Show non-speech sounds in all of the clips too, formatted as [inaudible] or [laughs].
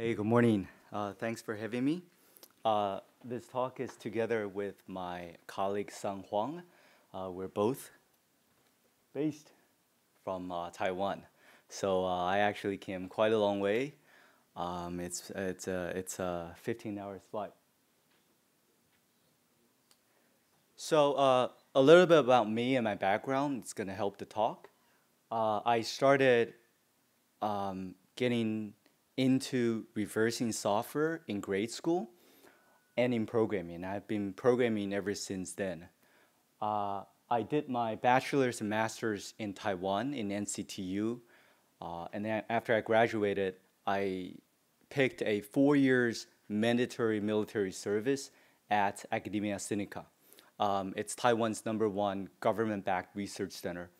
Hey, good morning. Uh, thanks for having me. Uh, this talk is together with my colleague Sang Huang. Uh, we're both based from uh, Taiwan. So uh, I actually came quite a long way. Um, it's, it's, a, it's a 15 hours flight. So uh, a little bit about me and my background. It's going to help the talk. I started um, getting into reversing software in grade school and in programming. I've been programming ever since then. Uh, I did my bachelor's and master's in Taiwan in NCTU. Uh, and then after I graduated, I picked a four years mandatory military service at Academia Sinica. Um, it's Taiwan's number one government-backed research center.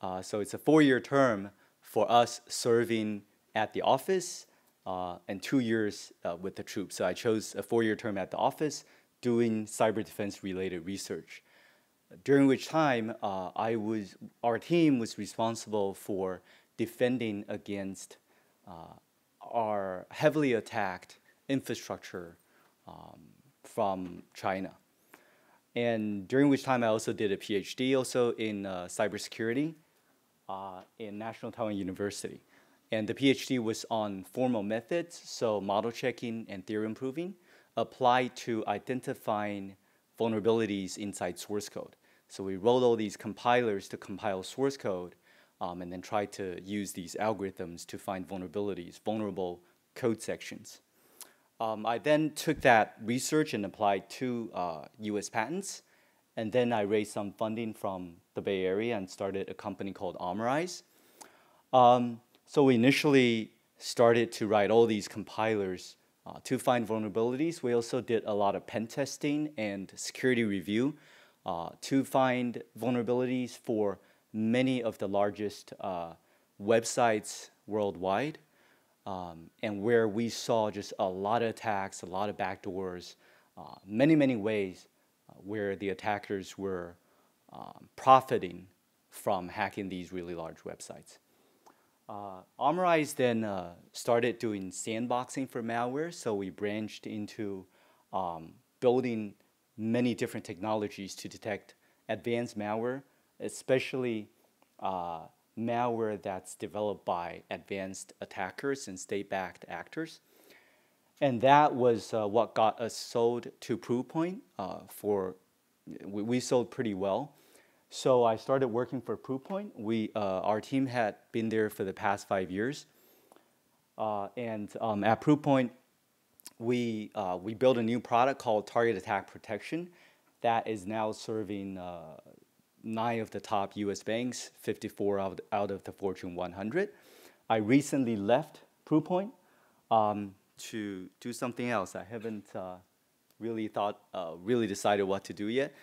Uh, so it's a four-year term for us serving at the office uh, and two years uh, with the troops. So I chose a four-year term at the office doing cyber defense related research. During which time, uh, I was, our team was responsible for defending against uh, our heavily attacked infrastructure um, from China. And during which time I also did a PhD also in uh, cybersecurity uh, in National Taiwan University. And the PhD was on formal methods, so model checking and theorem proving, applied to identifying vulnerabilities inside source code. So we wrote all these compilers to compile source code um, and then try to use these algorithms to find vulnerabilities, vulnerable code sections. Um, I then took that research and applied to uh, US patents. And then I raised some funding from the Bay Area and started a company called Armorize. Um, so we initially started to write all these compilers uh, to find vulnerabilities. We also did a lot of pen testing and security review uh, to find vulnerabilities for many of the largest uh, websites worldwide. Um, and where we saw just a lot of attacks, a lot of backdoors, uh, many, many ways uh, where the attackers were um, profiting from hacking these really large websites. Uh, then uh, started doing sandboxing for malware, so we branched into um, building many different technologies to detect advanced malware, especially uh, malware that's developed by advanced attackers and state-backed actors. And that was uh, what got us sold to Proofpoint uh, for, we, we sold pretty well. So I started working for Proofpoint. We, uh, our team had been there for the past five years. Uh, and um, at Proofpoint, we, uh, we built a new product called Target Attack Protection that is now serving uh, nine of the top US banks, 54 out, out of the Fortune 100. I recently left Proofpoint um, to do something else. I haven't uh, really thought, uh, really decided what to do yet.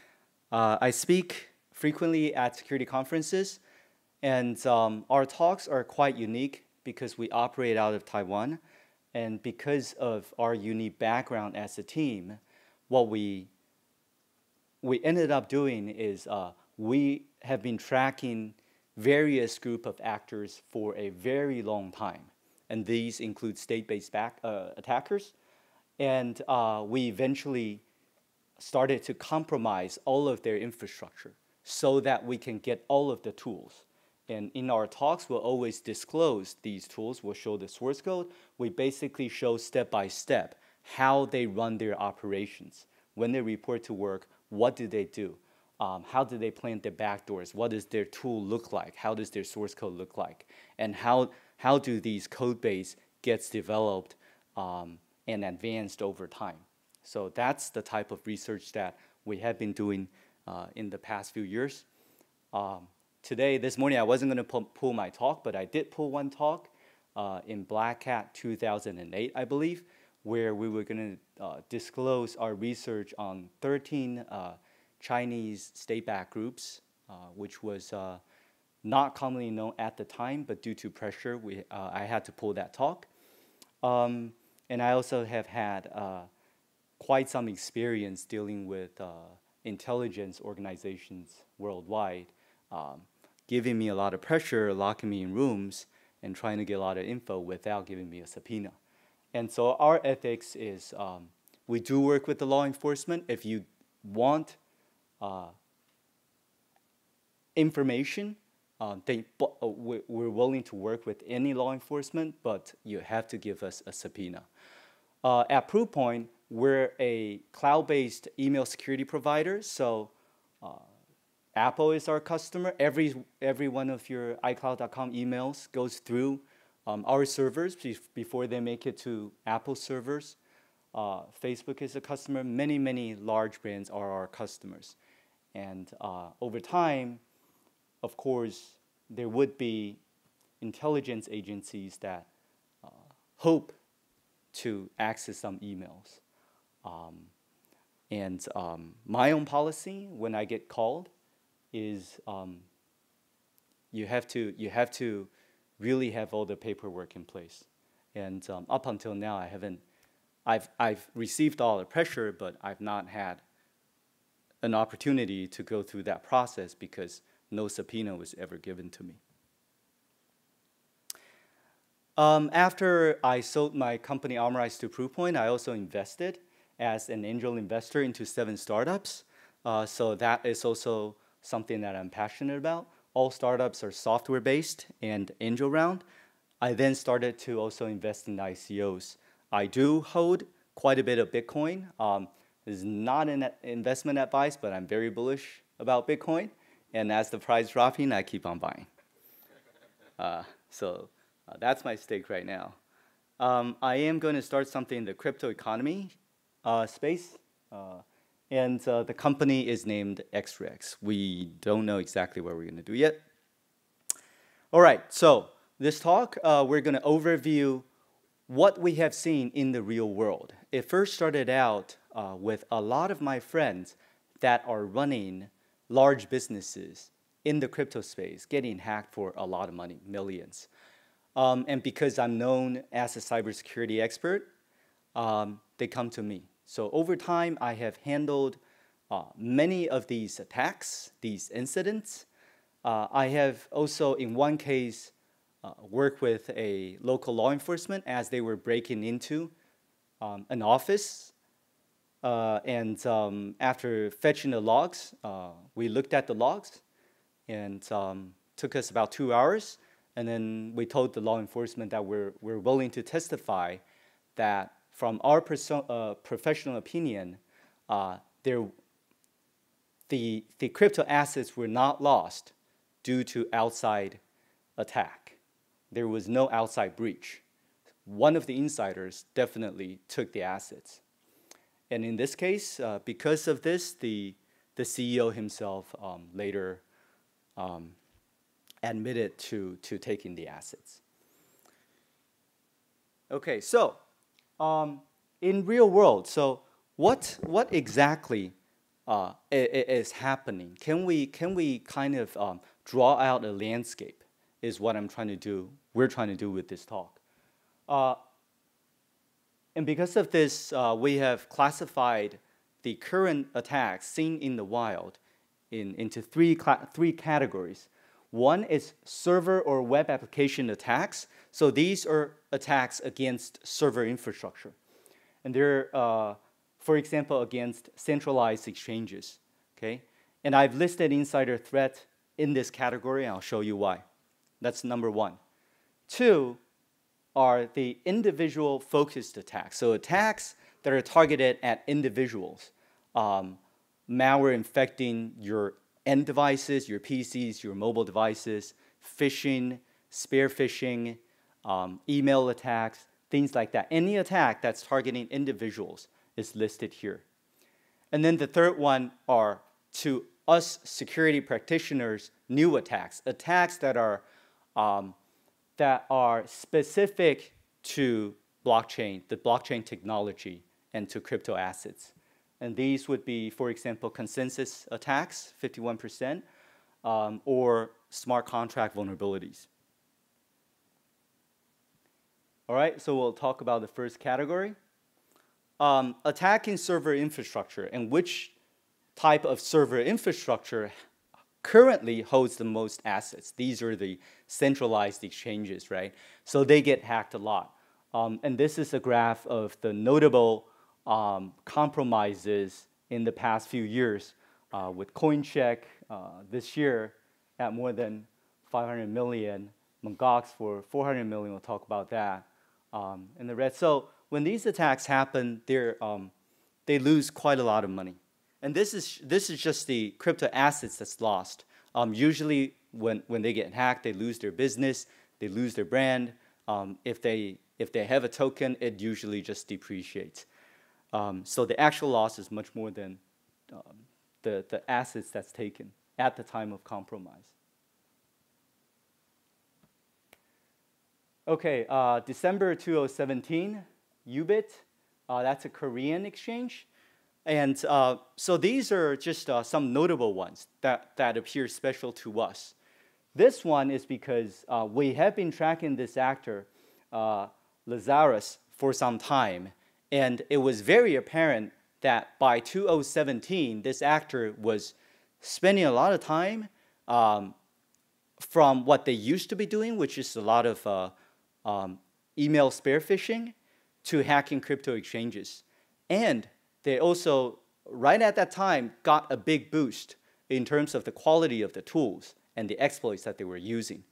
I speak frequently at security conferences. And um, our talks are quite unique because we operate out of Taiwan. And because of our unique background as a team, what we, we ended up doing is uh, we have been tracking various group of actors for a very long time. And these include state-based back, uh, attackers. And uh, we eventually started to compromise all of their infrastructure so that we can get all of the tools. And in our talks, we'll always disclose these tools. We'll show the source code. We basically show step by step how they run their operations. When they report to work, what do they do? Um, how do they plant their backdoors? What does their tool look like? How does their source code look like? And how, how do these code base gets developed um, and advanced over time? So that's the type of research that we have been doing uh, in the past few years. Um, today, this morning, I wasn't going to pull, my talk, but I did pull one talk uh, in Black Hat 2008, I believe, where we were going to uh, disclose our research on 13 uh, Chinese state-backed groups, uh, which was uh, not commonly known at the time, but due to pressure, we, I had to pull that talk. Um, and I also have had quite some experience dealing with intelligence organizations worldwide, um, giving me a lot of pressure, locking me in rooms, and trying to get a lot of info without giving me a subpoena. And so our ethics is um, we do work with the law enforcement. If you want uh, information, uh, they, uh, we're willing to work with any law enforcement, but you have to give us a subpoena. Uh, at Proofpoint, we're a cloud-based email security provider, so uh, Apple is our customer. Every, every one of your iCloud.com emails goes through um, our servers before they make it to Apple servers. Uh, Facebook is a customer. Many, many large brands are our customers. And uh, over time, of course, there would be intelligence agencies that uh, hope to access some emails. Um, and um, my own policy when I get called is um, you have to you have to really have all the paperwork in place. And um, up until now, I haven't. I've I've received all the pressure, but I've not had an opportunity to go through that process because no subpoena was ever given to me. Um, after I sold my company Armorize to Proofpoint, I also invested as an angel investor into seven startups. Uh, so that is also something that I'm passionate about. All startups are software based and angel round. I then started to also invest in ICOs. I do hold quite a bit of Bitcoin. Um, this is not an investment advice, but I'm very bullish about Bitcoin. And as the price dropping, I keep on buying. [laughs] Uh, so uh, that's my stake right now. Um, I am going to start something in the crypto economy space. Uh, and uh, the company is named XREX. We don't know exactly what we're going to do yet. All right, so this talk, uh, we're going to overview what we have seen in the real world. It first started out uh, with a lot of my friends that are running large businesses in the crypto space getting hacked for a lot of money, millions. Um, and because I'm known as a cybersecurity expert, um, they come to me. So over time, I have handled uh, many of these attacks, these incidents. Uh, I have also, in one case, uh, worked with a local law enforcement as they were breaking into um, an office. Uh, and um, after fetching the logs, uh, we looked at the logs and um, took us about two hours. And then we told the law enforcement that we're, we're willing to testify that from our uh, professional opinion, uh, there, the, the crypto assets were not lost due to outside attack. There was no outside breach. One of the insiders definitely took the assets. And in this case, uh, because of this, the, the CEO himself um, later um, admitted to, to taking the assets. Okay, so um, in real world, so what, what exactly uh, is happening? Can we, can we kind of um, draw out a landscape is what I'm trying to do, we're trying to do with this talk. Uh, and because of this, uh, we have classified the current attacks seen in the wild in, into three, three categories. One is server or web application attacks. So these are attacks against server infrastructure. And they're, uh, for example, against centralized exchanges. Okay? And I've listed insider threat in this category, and I'll show you why. That's number one. Two are the individual focused attacks. So attacks that are targeted at individuals. Um, malware infecting your end devices, your PCs, your mobile devices, phishing, spear phishing, um, email attacks, things like that. Any attack that's targeting individuals is listed here. And then the third one are to us security practitioners, new attacks, attacks that are, um, that are specific to blockchain, the blockchain technology, and to crypto assets. And these would be, for example, consensus attacks, 51%, um, or smart contract vulnerabilities. All right, so we'll talk about the first category. Um, attacking server infrastructure and which type of server infrastructure currently holds the most assets. These are the centralized exchanges, right? So they get hacked a lot. Um, and this is a graph of the notable um, compromises in the past few years uh, with CoinCheck uh, this year at more than 500 million, Mt. Gox for 400 million, we'll talk about that, um, in the red. So when these attacks happen, they're, um, they lose quite a lot of money. And this is, this is just the crypto assets that's lost. Um, usually when, when they get hacked, they lose their business, they lose their brand. Um, if, they, if they have a token, it usually just depreciates. Um, so the actual loss is much more than um, the, the assets that's taken at the time of compromise. Okay, uh, December 2017, Youbit, uh, that's a Korean exchange. And uh, so these are just uh, some notable ones that, that appear special to us. This one is because uh, we have been tracking this actor, uh, Lazarus, for some time. And it was very apparent that by 2017, this actor was spending a lot of time um, from what they used to be doing, which is a lot of uh, um, email spear phishing, to hacking crypto exchanges. And they also, right at that time, got a big boost in terms of the quality of the tools and the exploits that they were using,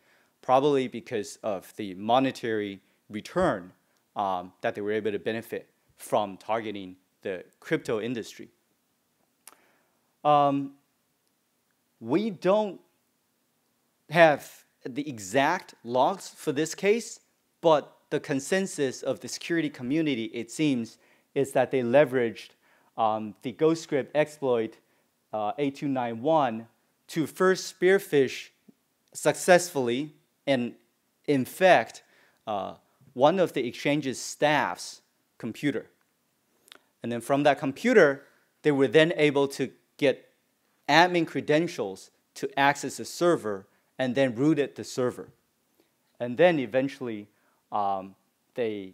probably because of the monetary return um, that they were able to benefit from targeting the crypto industry. Um, we don't have the exact logs for this case, but the consensus of the security community, it seems, is that they leveraged um, the Ghostscript exploit uh, A291 to first spearfish successfully and infect uh, one of the exchange's staff's computer. And then from that computer, they were then able to get admin credentials to access the server and then rooted the server. And then eventually, um, they,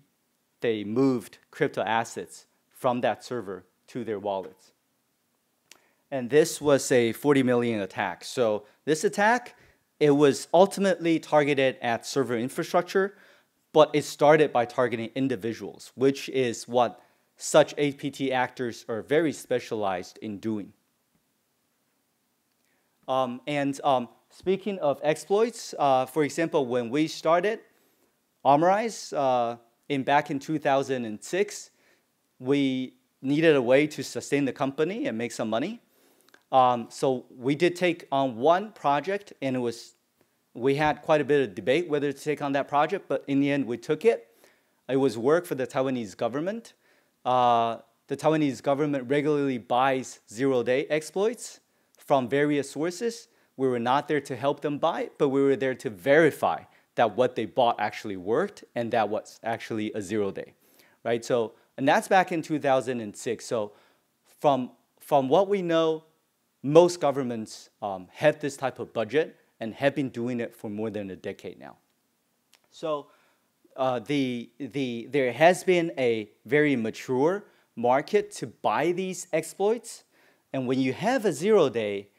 they moved crypto assets from that server to their wallets. And this was a 40 million attack. So this attack, it was ultimately targeted at server infrastructure, but it started by targeting individuals, which is what such APT actors are very specialized in doing. Um, and um, speaking of exploits, uh, for example, when we started Armorize uh, in back in 2006, we needed a way to sustain the company and make some money. Um, so we did take on one project, and it was we had quite a bit of debate whether to take on that project, but in the end we took it. It was work for the Taiwanese government. Uh, the Taiwanese government regularly buys zero-day exploits from various sources. We were not there to help them buy but we were there to verify that what they bought actually worked and that was actually a zero day, right? So, and that's back in 2006. So from, from what we know, most governments um, have this type of budget and have been doing it for more than a decade now. So uh, the, the, there has been a very mature market to buy these exploits. And when you have a zero day,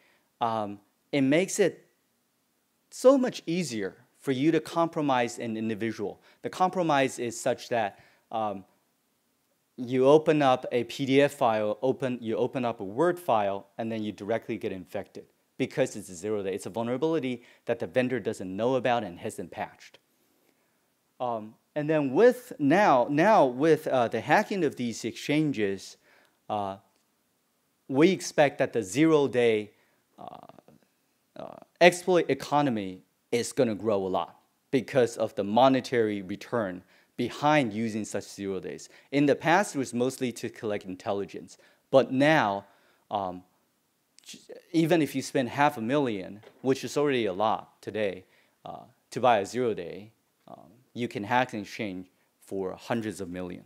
um, it makes it so much easier for you to compromise an individual. The compromise is such that um, you open up a PDF file, open, you open up a Word file, and then you directly get infected because it's a zero day. It's a vulnerability that the vendor doesn't know about and hasn't patched. Um, and then with now, now with uh, the hacking of these exchanges, uh, we expect that the zero day uh, uh exploit economy is going to grow a lot because of the monetary return behind using such zero days. In the past, it was mostly to collect intelligence, but now, um, even if you spend half a million, which is already a lot today, uh, to buy a zero day, um, you can hack an exchange for hundreds of million.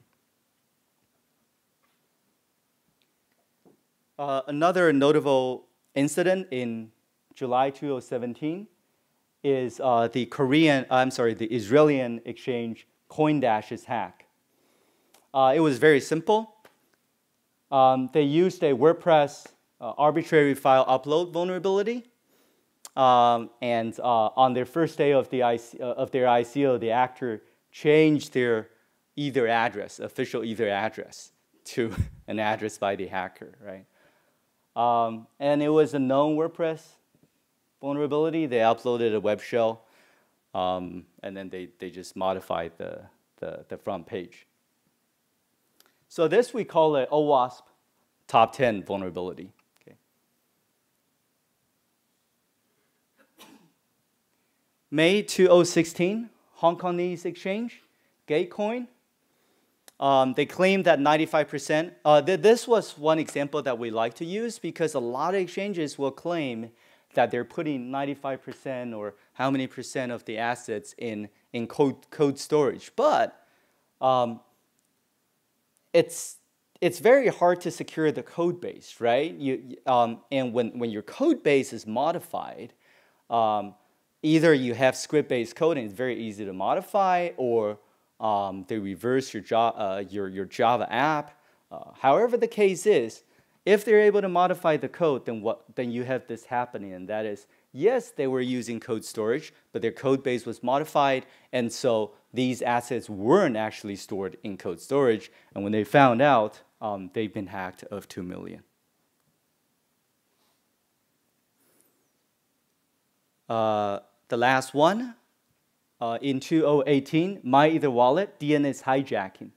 Uh, another notable incident in July 2017 is uh, the Korean, I'm sorry, the Israeli exchange CoinDash's hack. Uh, it was very simple. Um, they used a WordPress uh, arbitrary file upload vulnerability. Um, and uh, on their first day of, the IC, uh, of their ICO, the actor changed their Ether address, official Ether address, to [laughs] an address by the hacker, right? Um, and it was a known WordPress vulnerability. They uploaded a web shell, um, and then they, they just modified the, the, the front page. So this we call it OWASP top 10 vulnerability. Okay. May 2016, Hong Kongese exchange, Gatecoin. Um, they claim that 95%, uh, th this was one example that we like to use because a lot of exchanges will claim that they're putting 95% or how many percent of the assets in, in code, code storage. But um, it's, it's very hard to secure the code base, right? You, um, and when, when your code base is modified, um, either you have script-based code and it's very easy to modify, or um, they reverse your, uh, your, your Java app. Uh, however the case is, if they're able to modify the code, then, what, then you have this happening, and that is, yes, they were using code storage, but their code base was modified, and so these assets weren't actually stored in code storage, and when they found out, um, they've been hacked of 2 million. Uh, the last one, uh, in 2018, MyEtherWallet DNS hijacking.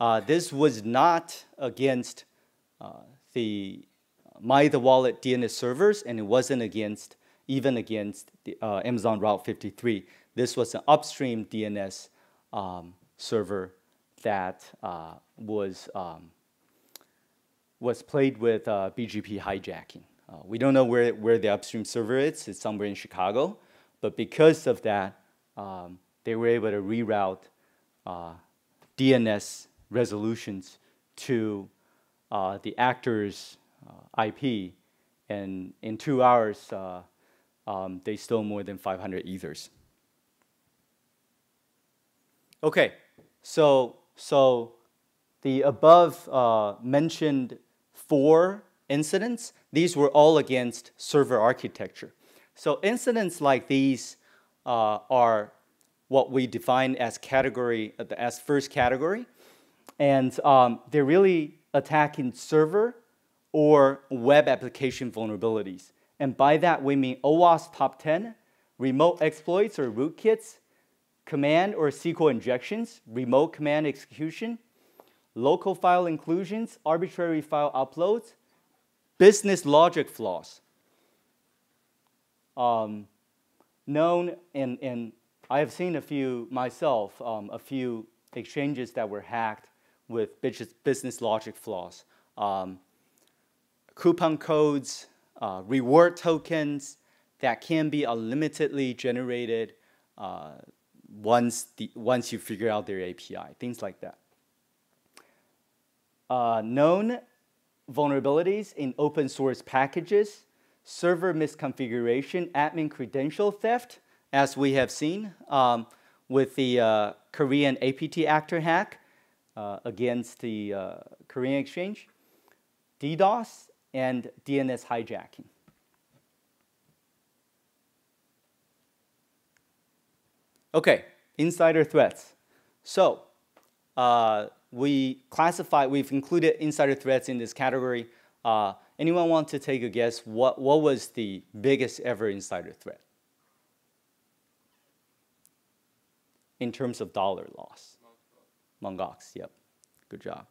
Uh, this was not against uh, the MyEtherWallet DNS servers, and it wasn't against even against the, uh, Amazon Route 53. This was an upstream DNS um, server that uh, was um, was played with uh, BGP hijacking. we don't know where, where the upstream server is. It's somewhere in Chicago. But because of that, um, they were able to reroute uh, DNS resolutions to uh, the actor's uh, IP, and in two hours, uh, um, they stole more than 500 ethers. Okay, so so the above uh, mentioned four incidents, these were all against server architecture. So incidents like these uh, are what we define as category, as first category. And um, they're really attacking server or web application vulnerabilities. And by that, we mean OWASP top 10, remote exploits or rootkits, command or SQL injections, remote command execution, local file inclusions, arbitrary file uploads, business logic flaws. Um, known and, and I have seen a few myself, um, a few exchanges that were hacked with business logic flaws. Um, coupon codes, uh, reward tokens that can be unlimitedly generated uh, once, the, once you figure out their API, things like that. Uh, known vulnerabilities in open source packages server misconfiguration, admin credential theft, as we have seen um, with the uh, Korean APT actor hack uh, against the uh, Korean exchange, DDoS, and DNS hijacking. Okay, insider threats. So uh, we classify, we've included insider threats in this category. Uh, Anyone want to take a guess? What, what was the biggest ever insider threat? In terms of dollar loss? Mt. Gox, yep. Good job.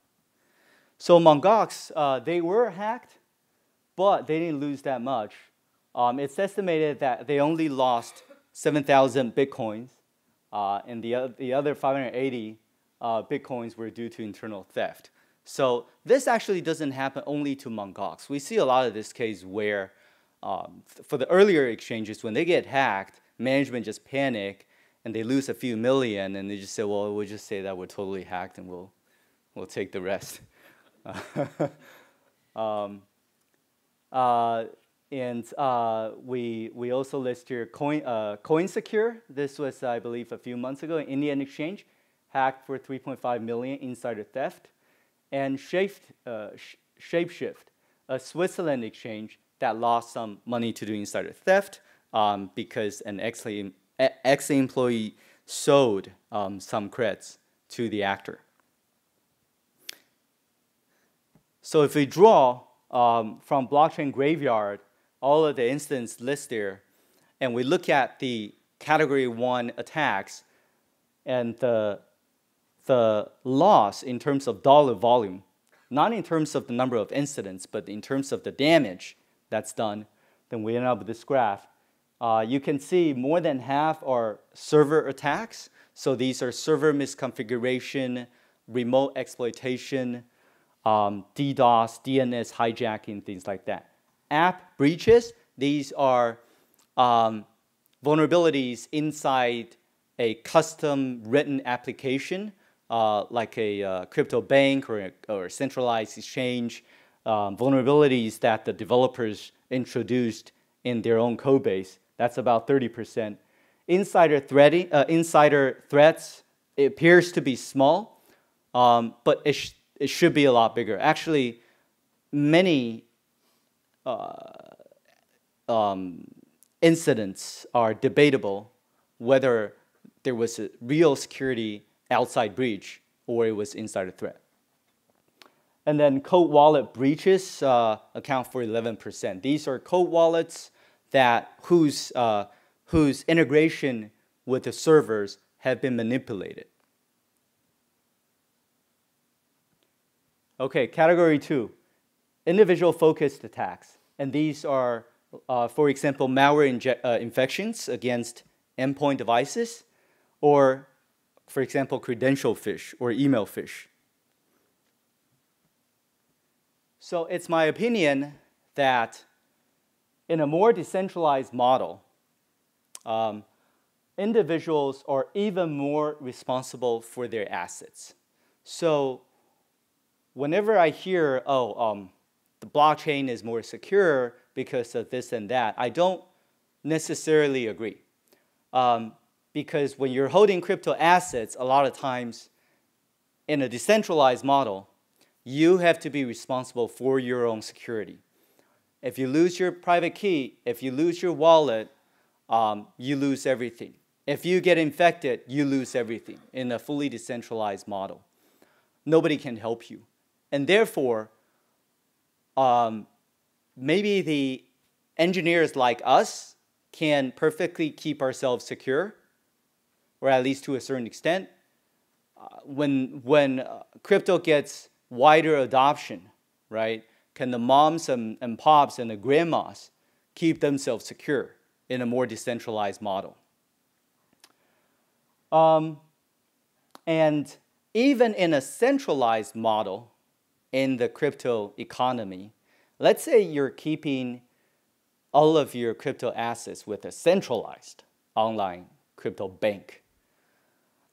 So Mt. Gox, uh, they were hacked, but they didn't lose that much. Um, it's estimated that they only lost 7,000 bitcoins, uh, and the, the other 580 uh, bitcoins were due to internal theft. So this actually doesn't happen only to Mt. Gox. We see a lot of this case where um, for the earlier exchanges, when they get hacked, management just panic and they lose a few million and they just say, well, we'll just say that we're totally hacked and we'll, we'll take the rest. [laughs] um, uh, and uh, we, we also list here Coin, uh, CoinSecure. This was, I believe, a few months ago, an Indian exchange, hacked for 3.5 million insider theft and uh, Shapeshift, a Switzerland exchange that lost some money to do insider theft um, because an ex-employee sold um, some creds to the actor. So if we draw um, from blockchain graveyard all of the instances listed there, and we look at the category one attacks and the, the loss in terms of dollar volume, not in terms of the number of incidents, but in terms of the damage that's done, then we end up with this graph. Uh, you can see more than half are server attacks. So these are server misconfiguration, remote exploitation, um, DDoS, DNS hijacking, things like that. App breaches, these are um, vulnerabilities inside a custom written application, uh, like a uh, crypto bank or a, or a centralized exchange, um, vulnerabilities that the developers introduced in their own code base. That's about 30%. Insider, threading, uh, insider threats, it appears to be small, um, but it, sh it should be a lot bigger. Actually, many uh, um, incidents are debatable whether there was a real security outside breach or it was insider threat. And then cold wallet breaches uh, account for 11%. These are cold wallets that whose, uh, whose integration with the servers have been manipulated. Okay, category two, individual focused attacks. And these are, uh, for example, malware uh, infections against endpoint devices, or, for example, credential phish or email phish. So it's my opinion that in a more decentralized model, um, individuals are even more responsible for their assets. So whenever I hear, oh, um, the blockchain is more secure because of this and that, I don't necessarily agree. Um, because when you're holding crypto assets, a lot of times in a decentralized model, you have to be responsible for your own security. If you lose your private key, if you lose your wallet, um, you lose everything. If you get infected, you lose everything in a fully decentralized model. Nobody can help you. And therefore, um, maybe the engineers like us can perfectly keep ourselves secure, or at least to a certain extent. Uh, when when uh, crypto gets wider adoption, right? Can the moms and, and pops and the grandmas keep themselves secure in a more decentralized model? Um, and even in a centralized model in the crypto economy, let's say you're keeping all of your crypto assets with a centralized online crypto bank.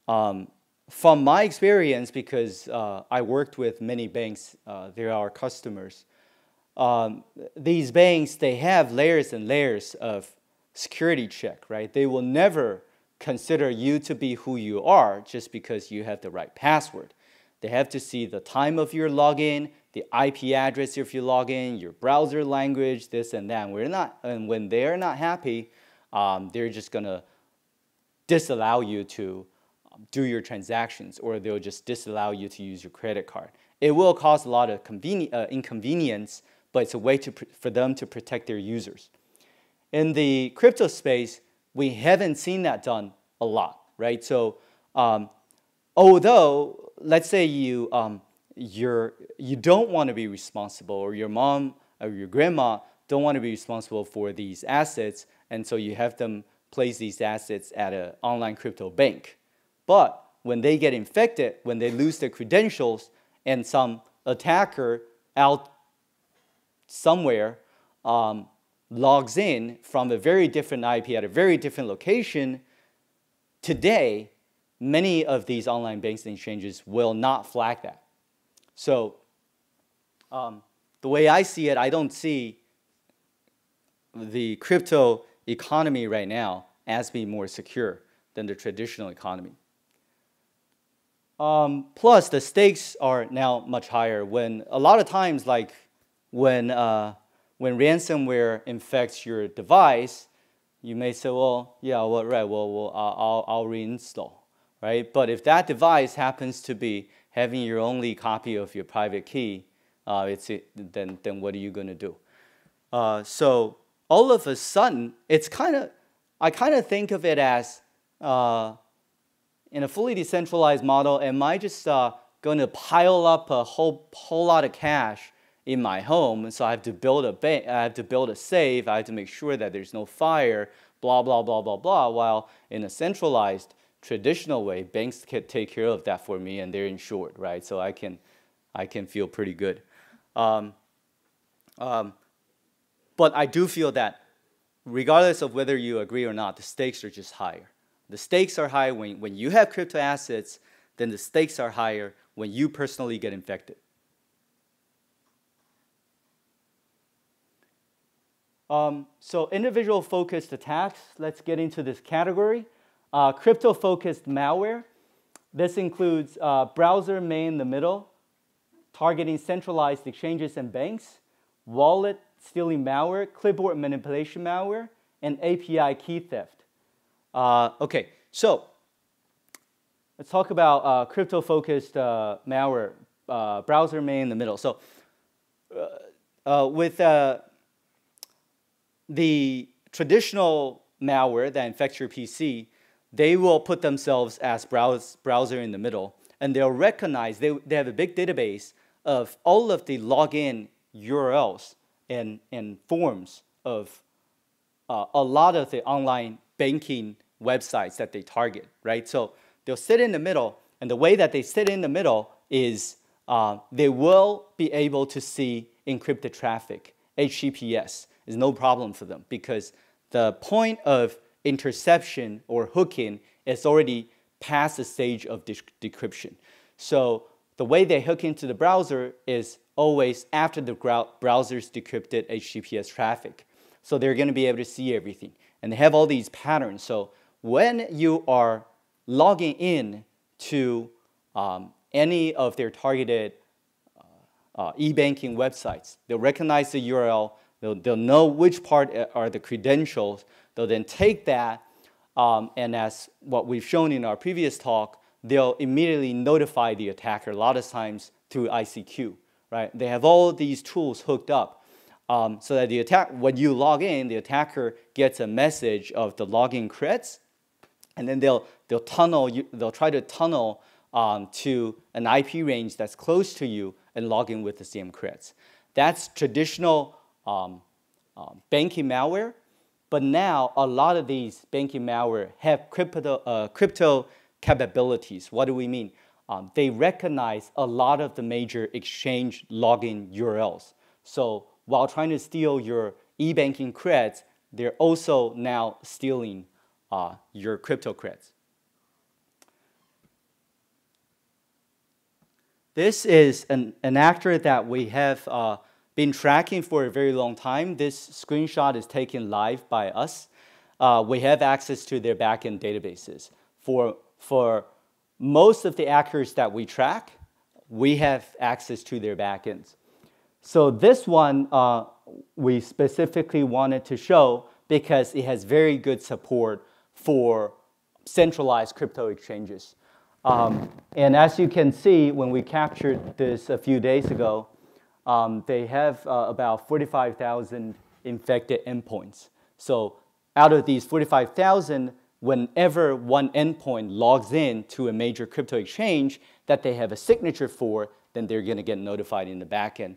Um, from my experience, because uh, I worked with many banks, uh, they are our customers. Um, these banks, they have layers and layers of security check, right? They will never consider you to be who you are just because you have the right password. They have to see the time of your login, the IP address if you log in, your browser language, this and that. And we're not, and when they're not happy, um, they're just gonna disallow you to do your transactions or they'll just disallow you to use your credit card. It will cause a lot of uh, inconvenience, but it's a way to for them to protect their users. In the crypto space, we haven't seen that done a lot, right? So um, although, let's say you, um, you're, you don't want to be responsible or your mom or your grandma don't want to be responsible for these assets, and so you have them place these assets at an online crypto bank. But when they get infected, when they lose their credentials, and some attacker out somewhere um, logs in from a very different IP at a very different location, today, many of these online banks and exchanges will not flag that. So um, the way I see it, I don't see the crypto economy right now as being more secure than the traditional economy. Um, plus, the stakes are now much higher. When a lot of times, like when uh, when ransomware infects your device, you may say, "Well, yeah, well, right, well, well I'll, I'll reinstall." right? But if that device happens to be having your only copy of your private key, uh, it's then then what are you going to do? Uh, so all of a sudden, it's kind of I kind of think of it as uh, in a fully decentralized model. Am I just uh, going to pile up a whole whole lot of cash in my home? So I have to build a bank. I have to build a safe. I have to make sure that there's no fire. Blah blah blah blah blah. While in a centralized traditional way, banks can take care of that for me and they're insured, right? So I can, I can feel pretty good. Um, um, but I do feel that regardless of whether you agree or not, the stakes are just higher. The stakes are high when, when you have crypto assets, then the stakes are higher when you personally get infected. Um, so individual focused attacks, let's get into this category. Uh, Crypto-focused malware. This includes uh, browser main in the middle, targeting centralized exchanges and banks, wallet stealing malware, clipboard manipulation malware, and API key theft. Uh, okay, so let's talk about uh, crypto-focused uh, malware, uh, browser main in the middle. So with the traditional malware that infects your PC, they will put themselves as browse, browser in the middle, and they'll recognize, they, they have a big database of all of the login URLs and, and forms of uh, a lot of the online banking websites that they target, right? So they'll sit in the middle, and the way that they sit in the middle is uh, they will be able to see encrypted traffic. HTTPS is no problem for them because the point of interception or hooking is already past the stage of de decryption. So the way they hook into the browser is always after the browser's decrypted HTTPS traffic. So they're going to be able to see everything. And they have all these patterns. So when you are logging in to um, any of their targeted uh, uh, e-banking websites, they'll recognize the URL, they'll, they'll know which part are the credentials, They'll then take that, um, and as what we've shown in our previous talk, they'll immediately notify the attacker, a lot of times through ICQ, right? They have all these tools hooked up um, so that the attack, when you log in, the attacker gets a message of the login creds, and then they'll, they'll tunnel, they'll try to tunnel um, to an IP range that's close to you and log in with the same creds. That's traditional um, um, banking malware. But now a lot of these banking malware have crypto, uh, crypto capabilities. What do we mean? Um, they recognize a lot of the major exchange login URLs. So while trying to steal your e-banking creds, they're also now stealing uh, your crypto creds. This is an, an actor that we have uh, been tracking for a very long time. This screenshot is taken live by us. Uh, we have access to their backend databases. For, for most of the actors that we track, we have access to their backends. So this one uh, we specifically wanted to show because it has very good support for centralized crypto exchanges. Um, and as you can see, when we captured this a few days ago, um, they have uh, about 45,000 infected endpoints. So out of these 45,000, whenever one endpoint logs in to a major crypto exchange that they have a signature for, then they're going to get notified in the backend,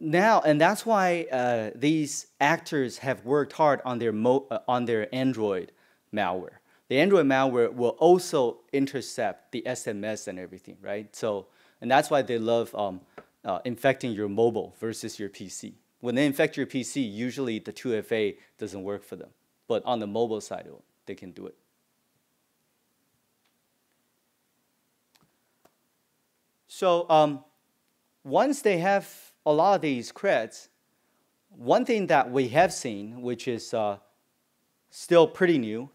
now, and that's why uh, these actors have worked hard on their, uh, on their Android malware. The Android malware will also intercept the SMS and everything, right? So, and that's why they love um, uh, infecting your mobile versus your PC. When they infect your PC, usually the 2FA doesn't work for them. But on the mobile side, they can do it. So um, once they have a lot of these creds, one thing that we have seen, which is uh, still pretty new,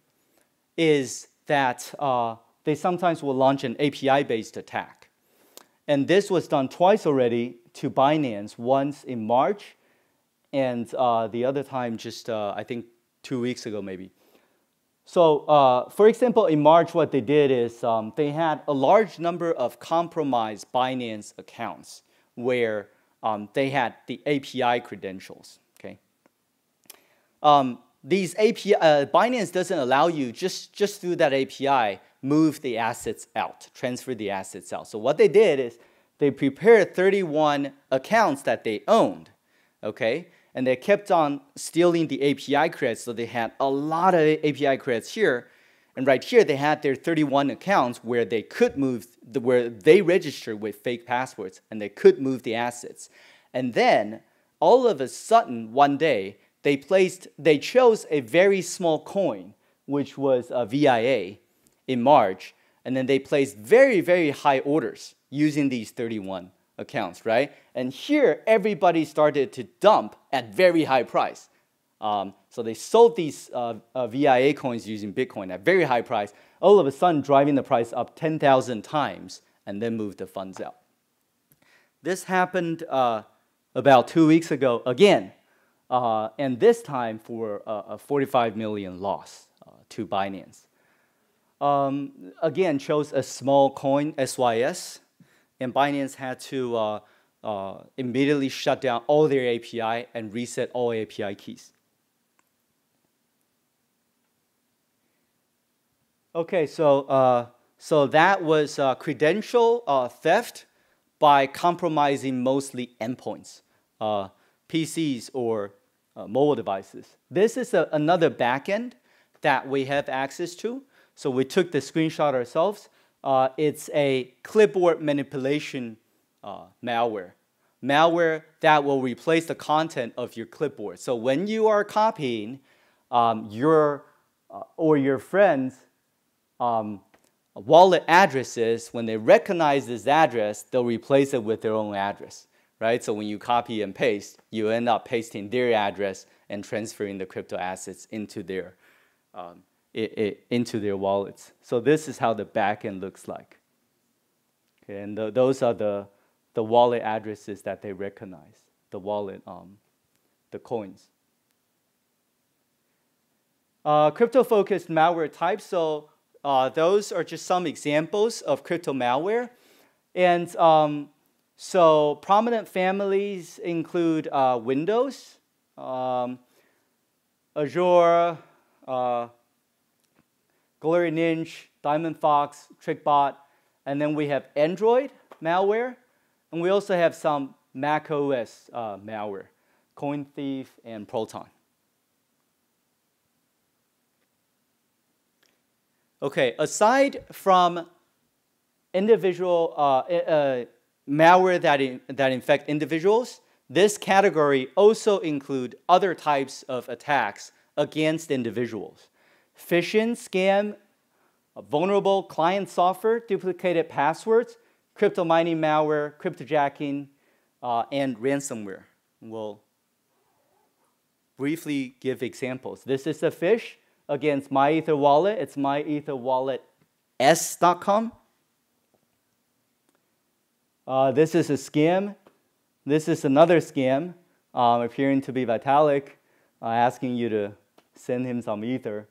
is that uh, they sometimes will launch an API-based attack. And this was done twice already to Binance, once in March, and uh, the other time just, uh, I think, two weeks ago maybe. So, uh, for example, in March, what they did is um, they had a large number of compromised Binance accounts where um, they had the API credentials. Okay. Um, these API, uh, Binance doesn't allow you just just through that API move the assets out, transfer the assets out. So what they did is they prepared 31 accounts that they owned. Okay, and they kept on stealing the API credits. So they had a lot of API credits here. And right here, they had their 31 accounts where they could move, the, where they registered with fake passwords and they could move the assets. And then all of a sudden, one day, they placed, they chose a very small coin, which was a VIA in March. And then they placed very, very high orders using these 31 accounts, right? And here, everybody started to dump at very high price. Um, so they sold these uh, uh, VIA coins using Bitcoin at very high price, all of a sudden driving the price up 10,000 times and then moved the funds out. This happened uh, about two weeks ago again, uh, and this time for a 45 million loss uh, to Binance. Um, again, chose a small coin, SYS, and Binance had to uh, immediately shut down all their API and reset all API keys. Okay, so uh, so that was uh, credential uh, theft by compromising mostly endpoints, uh, PCs or mobile devices. This is a, another backend that we have access to. So we took the screenshot ourselves uh, it's a clipboard manipulation uh, malware. Malware that will replace the content of your clipboard. So when you are copying um, your uh, or your friends' um, wallet addresses, when they recognize this address, they'll replace it with their own address, right? So when you copy and paste, you end up pasting their address and transferring the crypto assets into their um, it, it, into their wallets. So this is how the backend looks like. Okay, and those are the, the wallet addresses that they recognize, the wallet, um, the coins. Uh, crypto-focused malware types. So uh, those are just some examples of crypto malware. And um, so prominent families include uh, Windows, um, Azure, uh, Galera Ninja, Diamond Fox, TrickBot, and then we have Android malware, and we also have some Mac OS uh, malware, Coin Thief and Proton. Okay, aside from individual uh, uh, malware that, in, that infect individuals, this category also include other types of attacks against individuals phishing, scam, vulnerable client software, duplicated passwords, crypto mining malware, cryptojacking, uh, and ransomware. We'll briefly give examples. This is a phish against MyEther Wallet. It's myetherwallet.s.com. Uh, this is a scam. This is another scam um, appearing to be Vitalik, uh, asking you to send him some ether.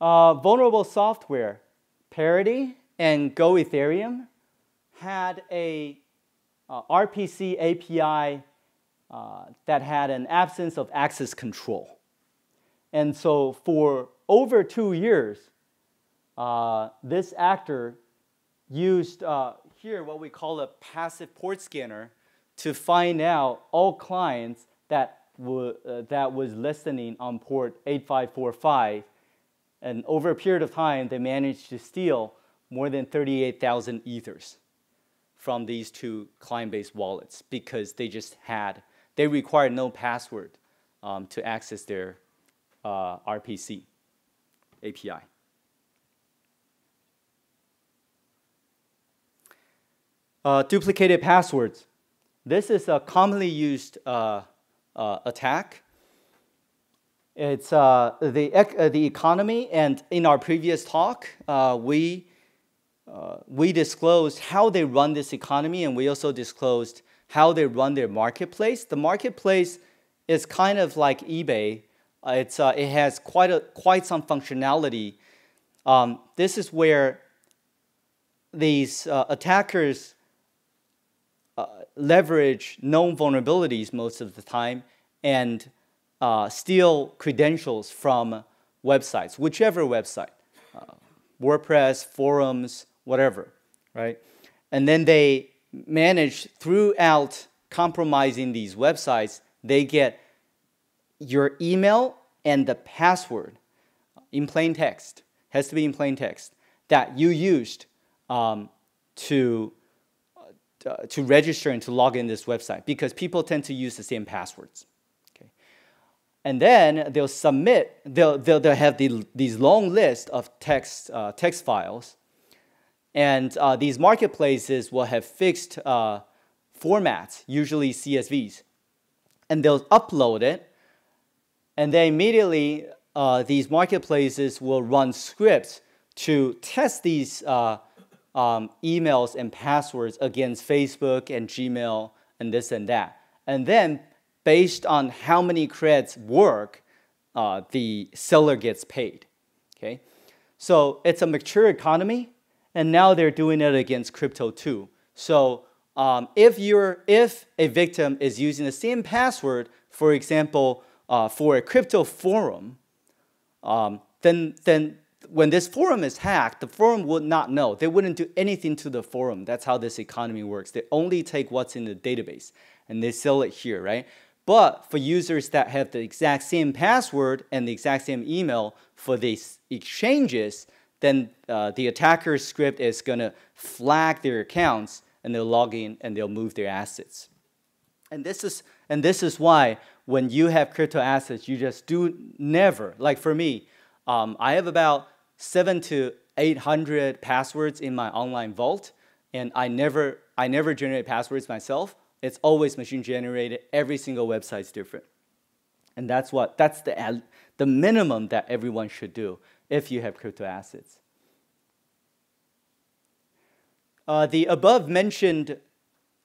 Uh, vulnerable software, Parity and Go Ethereum had a uh, RPC API uh, that had an absence of access control. And so for over two years, uh, this actor used uh, here what we call a passive port scanner to find out all clients that, uh, that was listening on port 8545 and over a period of time, they managed to steal more than 38,000 ethers from these two client-based wallets because they just had, they require no password um, to access their uh, RPC API. Uh, duplicated passwords. This is a commonly used uh, uh, attack. It's uh, the, ec uh, the economy, and in our previous talk, uh, we, we disclosed how they run this economy, and we also disclosed how they run their marketplace. The marketplace is kind of like eBay. it's, it has quite, a, quite some functionality. Um, this is where these attackers leverage known vulnerabilities most of the time and uh, steal credentials from websites, whichever website, uh, WordPress, forums, whatever, right? And then they manage throughout compromising these websites, they get your email and the password in plain text, has to be in plain text, that you used um, to uh, to register and to log in this website because people tend to use the same passwords. Okay. And then they'll submit, they'll, they'll, they'll have the, these long lists of text, uh, text files. And uh, these marketplaces will have fixed uh, formats, usually CSVs. And they'll upload it. And then immediately, uh, these marketplaces will run scripts to test these uh, um, emails and passwords against Facebook and Gmail and this and that. And then, based on how many credits work, uh, the seller gets paid. Okay, so it's a mature economy, and now they're doing it against crypto too. So um, if you're if a victim is using the same password, for example, uh, for a crypto forum, um, then then when this forum is hacked, the forum would not know. They wouldn't do anything to the forum. That's how this economy works. They only take what's in the database and they sell it here, right? But for users that have the exact same password and the exact same email for these exchanges, then uh, the attacker's script is going to flag their accounts and they'll log in and they'll move their assets. And this is and this is why when you have crypto assets, you just do never, like for me, um, I have about seven to 800 passwords in my online vault, and I never, I never generate passwords myself. It's always machine generated. Every single website is different. And that's what, that's the, the minimum that everyone should do if you have crypto assets. Uh, the above mentioned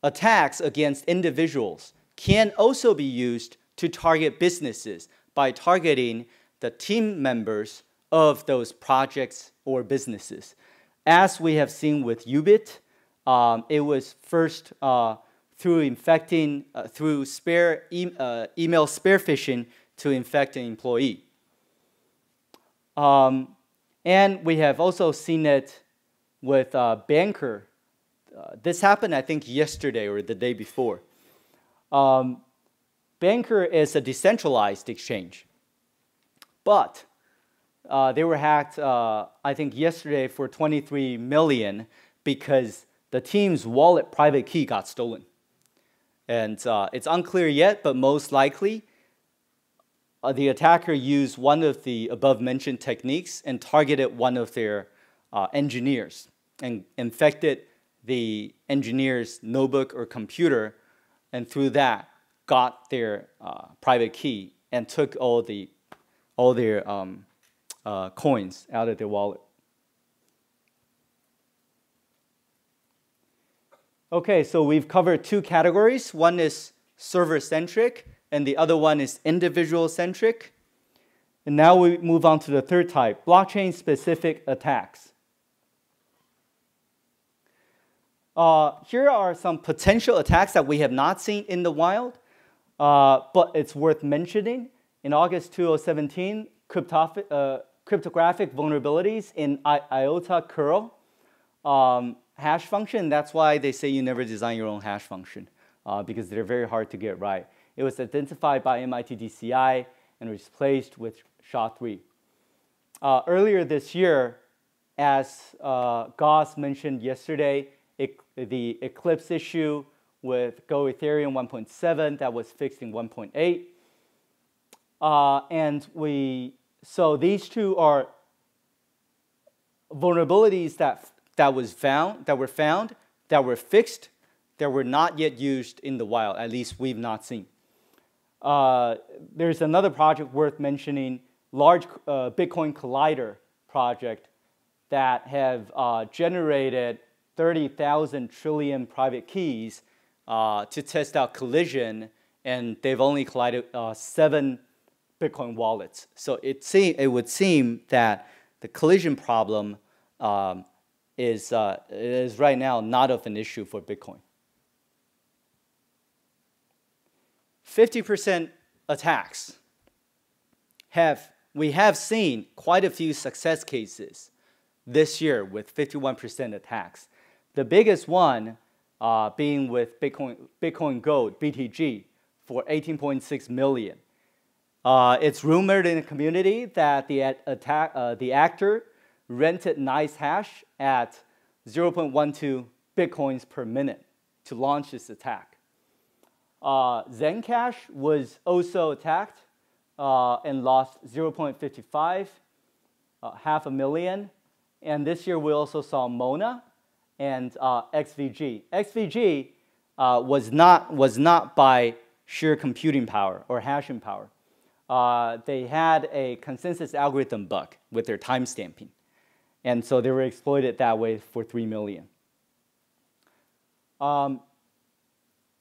attacks against individuals can also be used to target businesses by targeting the team members of those projects or businesses. As we have seen with Youbit, um, it was first uh, through infecting, uh, through spare e uh, email spear phishing to infect an employee. Um, and we have also seen it with uh, Bancor. Uh, this happened, I think, yesterday or the day before. Um, Bancor is a decentralized exchange. But uh, they were hacked, uh, I think, yesterday for 23 million because the team's wallet private key got stolen. And uh, it's unclear yet, but most likely uh, the attacker used one of the above mentioned techniques and targeted one of their uh, engineers and infected the engineer's notebook or computer, and through that got their uh, private key and took all the all their um, uh, coins out of their wallet. Okay, so we've covered two categories. One is server-centric, and the other one is individual-centric. And now we move on to the third type, blockchain-specific attacks. Uh, here are some potential attacks that we have not seen in the wild, uh, but it's worth mentioning. In August 2017, uh, cryptographic vulnerabilities in I IOTA curl um, hash function. That's why they say you never design your own hash function uh, because they're very hard to get right. It was identified by MIT DCI and replaced with SHA-3. Uh, earlier this year, as uh, Gauss mentioned yesterday, the Eclipse issue with Go Ethereum 1.7 that was fixed in 1.8 uh, and we, so these two are vulnerabilities that, that was found, that were found that were fixed that were not yet used in the wild, at least we've not seen. Uh, there's another project worth mentioning, large uh, Bitcoin Collider project that have uh, generated 30,000 trillion private keys uh, to test out collision, and they've only collided uh, seven Bitcoin wallets. So it, seem, it would seem that the collision problem um, is, uh, is right now not of an issue for Bitcoin. 50% attacks have, we have seen quite a few success cases this year with 51% attacks. The biggest one uh, being with Bitcoin, Bitcoin Gold, BTG, for 18.6 million. Uh, it's rumored in the community that the, attack, uh, the actor rented NiceHash at 0.12 bitcoins per minute to launch this attack. Uh, Zencash was also attacked uh, and lost 0.55, uh, half a million. And this year we also saw Mona and uh, XVG. XVG was, not, was not by sheer computing power or hashing power uh, they had a consensus algorithm bug with their timestamping. And so they were exploited that way for 3 million. Um,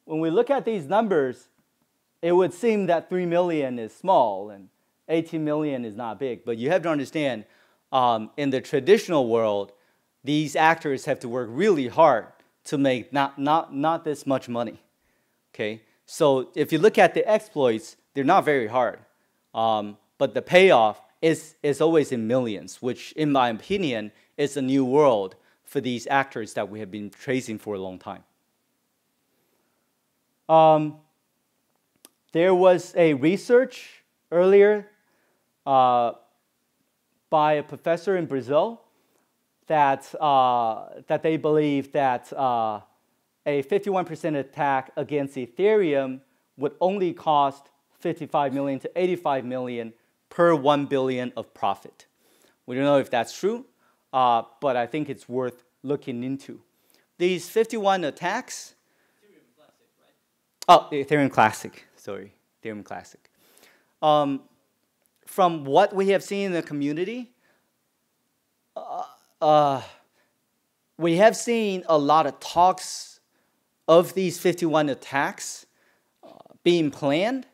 when we look at these numbers, it would seem that 3 million is small and 18 million is not big. But you have to understand, um, in the traditional world, these actors have to work really hard to make not, not, not this much money. Okay? So if you look at the exploits, they're not very hard. Um, but the payoff is, is always in millions, which, in my opinion, is a new world for these actors that we have been tracing for a long time. Um, there was a research earlier uh, by a professor in Brazil that, uh, that they believe that uh, a 51% attack against Ethereum would only cost 55 million to 85 million per 1 billion of profit. We don't know if that's true, uh, but I think it's worth looking into. These 51 attacks. Oh, Ethereum Classic. Sorry, Ethereum Classic. Um, from what we have seen in the community, uh, uh, we have seen a lot of talks of these 51 attacks uh, being planned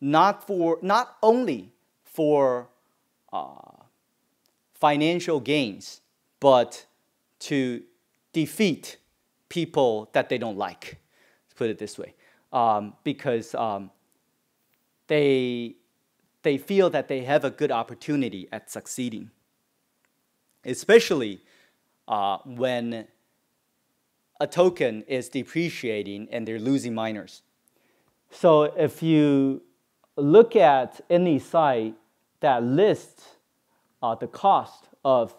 not for not only for uh, financial gains, but to defeat people that they don't like. Let's put it this way, um, because um, they they feel that they have a good opportunity at succeeding, especially uh, when a token is depreciating and they're losing miners. So if you look at any site that lists uh, the cost of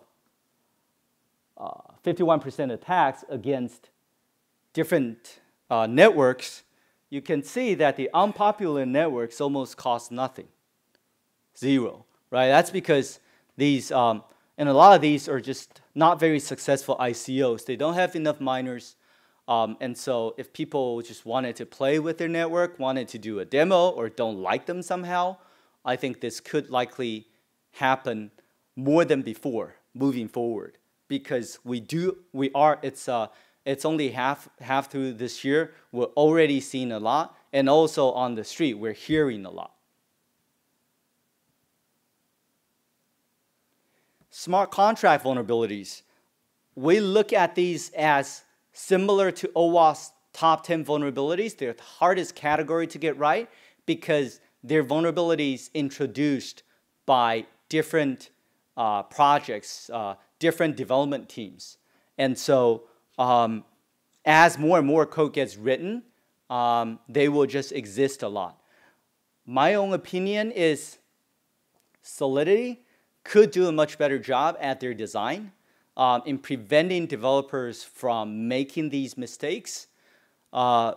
51% uh, attacks against different uh, networks, you can see that the unpopular networks almost cost nothing, zero, right? That's because these, um, and a lot of these are just not very successful ICOs. They don't have enough miners um, and so if people just wanted to play with their network, wanted to do a demo, or don't like them somehow, I think this could likely happen more than before moving forward because we do we are it's uh it's only half half through this year we're already seeing a lot and also on the street we're hearing a lot. Smart contract vulnerabilities. We look at these as Similar to OWASP's top 10 vulnerabilities, they're the hardest category to get right because they're vulnerabilities introduced by different uh, projects, uh, different development teams. And so um, as more and more code gets written, um, they will just exist a lot. My own opinion is Solidity could do a much better job at their design um, in preventing developers from making these mistakes. Uh,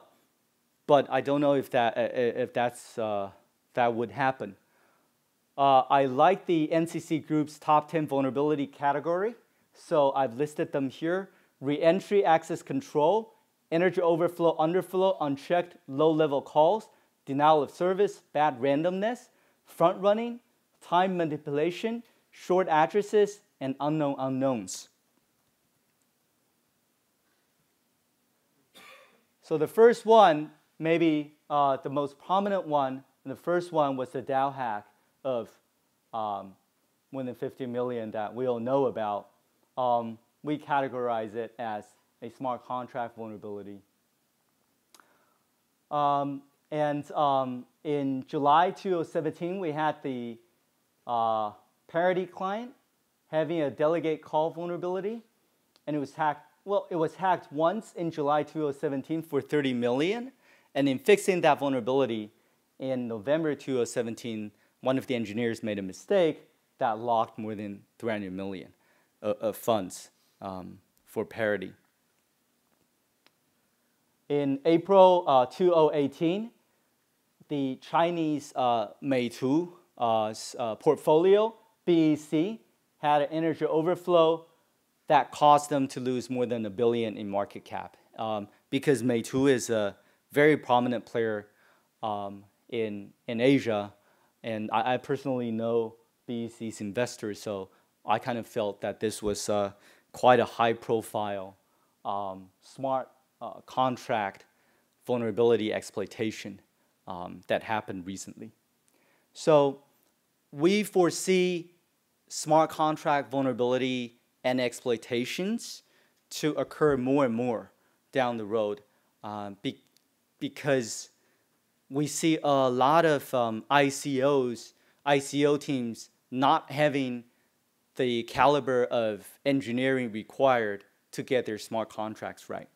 but I don't know if that if that's uh, that would happen. Uh, I like the NCC Group's top 10 vulnerability category, so I've listed them here reentry access control, integer overflow, underflow, unchecked low-level calls, denial of service, bad randomness, front running, time manipulation, short addresses, and unknown unknowns. So the first one, maybe uh, the most prominent one, the first one was the DAO hack of um, more than 50 million that we all know about. Um, we categorize it as a smart contract vulnerability. Um, and um, in July 2017, we had the uh, Parity client having a delegate call vulnerability, and it was hacked. Well, it was hacked once in July 2017 for 30 million, and in fixing that vulnerability in November 2017, one of the engineers made a mistake that locked more than 300 million of, of funds um, for parity. In April uh, 2018, the Chinese uh, Meitu uh, uh portfolio, BEC, had an integer overflow that caused them to lose more than a billion in market cap. Um, because Meitu is a very prominent player um, in, in Asia, and I, I, personally know BEC's investors, so I kind of felt that this was uh, quite a high profile, um, smart uh, contract vulnerability exploitation um, that happened recently. So we foresee smart contract vulnerability and exploitations to occur more and more down the road um, be because we see a lot of um, ICOs, ICO teams not having the caliber of engineering required to get their smart contracts right.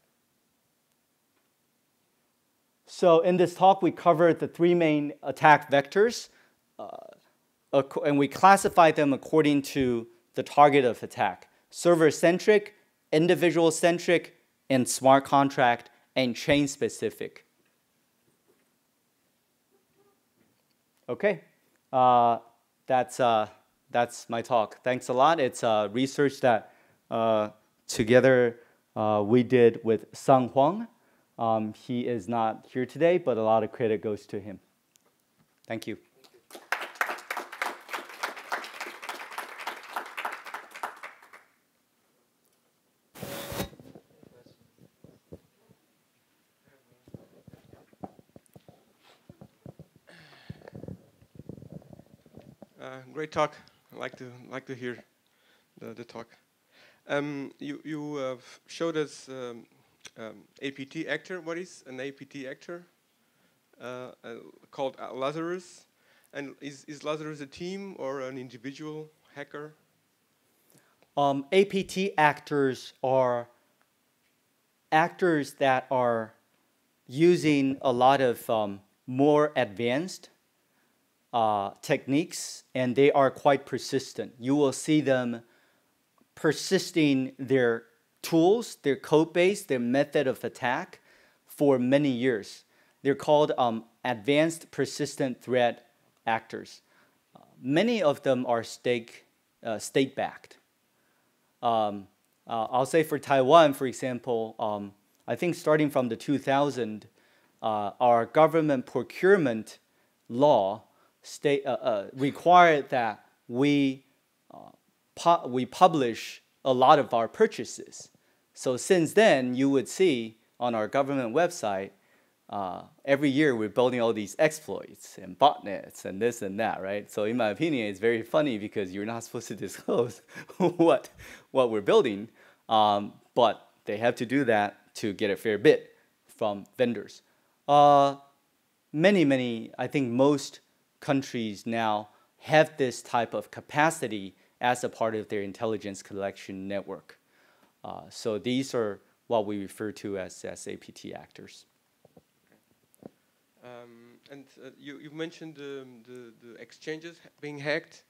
So in this talk, we covered the three main attack vectors, uh, and we classified them according to the target of attack. Server-centric, individual-centric, and smart contract, and chain-specific. Okay, uh, that's, uh, that's my talk. Thanks a lot. It's uh, research that uh, together uh, we did with Sang Huang. Um, he is not here today, but a lot of credit goes to him. Thank you. Uh, great talk. I like to like to hear the, the talk. Um, you you uh, showed us um, um, APT actor. What is an APT actor? Uh, uh, called Lazarus. And is, is Lazarus a team or an individual hacker? Um, APT actors are actors that are using a lot of um, more advanced uh, techniques and they are quite persistent. You will see them persisting their tools, their code base, their method of attack for many years. They're called um, advanced persistent threat actors. Uh, many of them are state, uh, state backed. Um, uh, I'll say for Taiwan, for example, um, I think starting from the 2000, uh, our government procurement law state, uh, uh, required that we, pu we publish a lot of our purchases. So since then, you would see on our government website, uh, every year we're building all these exploits and botnets and this and that, right? So in my opinion, it's very funny because you're not [laughs] supposed to disclose [laughs] what, what we're building, um, but they have to do that to get a fair bit from vendors. Uh, many, many, I think most countries now have this type of capacity as a part of their intelligence collection network. Uh, so these are what we refer to as, as APT actors. Um, and uh, you, you mentioned um, the, the exchanges being hacked,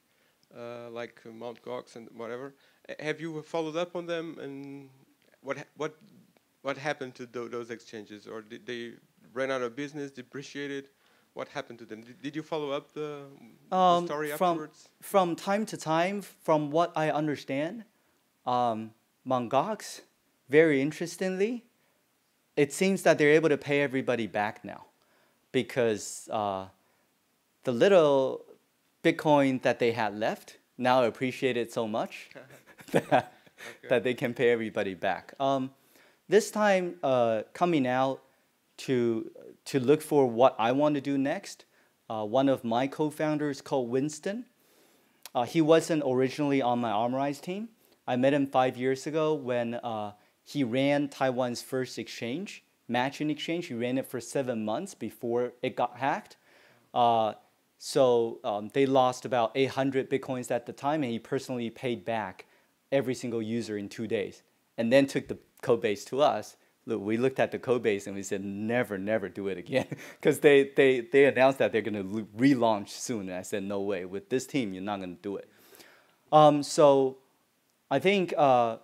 uh, like Mt. Gox and whatever. have you followed up on them and what, ha what, what happened to th those exchanges? Or did they run out of business, depreciated? What happened to them? Did, did you follow up the, um, the story from, afterwards? From time to time, from what I understand, um, Mt. Gox very interestingly, it seems that they're able to pay everybody back now because uh, the little Bitcoin that they had left now appreciated so much [laughs] [laughs] that, okay. that they can pay everybody back. Um, this time, uh, coming out to, to look for what I want to do next, uh, one of my co-founders called Winston, uh, he wasn't originally on my Armorize team. I met him five years ago when uh, he ran Taiwan's first exchange, matching exchange. He ran it for seven months before it got hacked. Uh, so um, they lost about 800 bitcoins at the time, and he personally paid back every single user in two days, and then took the code base to us. We looked at the code base and we said, never, never do it again, [laughs] because they, they, they announced that they're going to relaunch soon. And I said, no way. With this team, you're not going to do it. Um, so I think uh,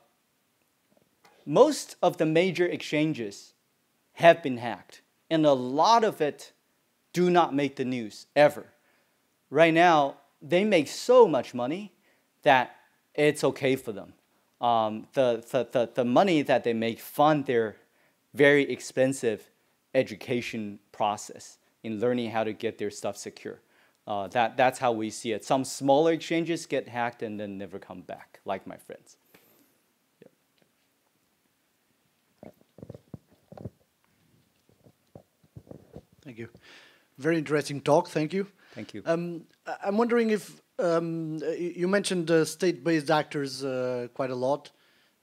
most of the major exchanges have been hacked, and a lot of it do not make the news ever. Right now, they make so much money that it's okay for them. Um, the, the, the, the money that they make fund their very expensive education process in learning how to get their stuff secure. Uh, that, that's how we see it. Some smaller exchanges get hacked and then never come back, like my friends. Thank you. Very interesting talk. Thank you. Thank you. Um, I'm wondering if um, you mentioned uh, state-based actors uh, quite a lot.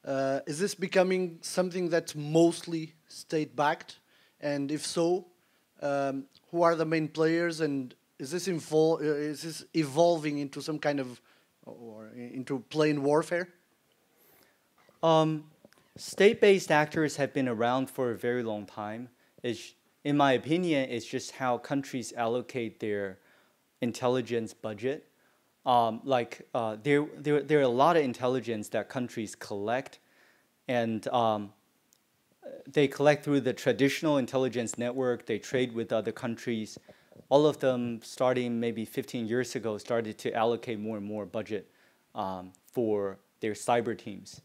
Uh, is this becoming something that's mostly state-backed? And if so, um, who are the main players? And is this, uh, is this evolving into some kind of or into plain warfare? Um, state-based actors have been around for a very long time. It's, in my opinion, it's just how countries allocate their intelligence budget. Um, like uh, there, there, there are a lot of intelligence that countries collect, and um, they collect through the traditional intelligence network. They trade with other countries. All of them, starting maybe 15 years ago, started to allocate more and more budget um, for their cyber teams,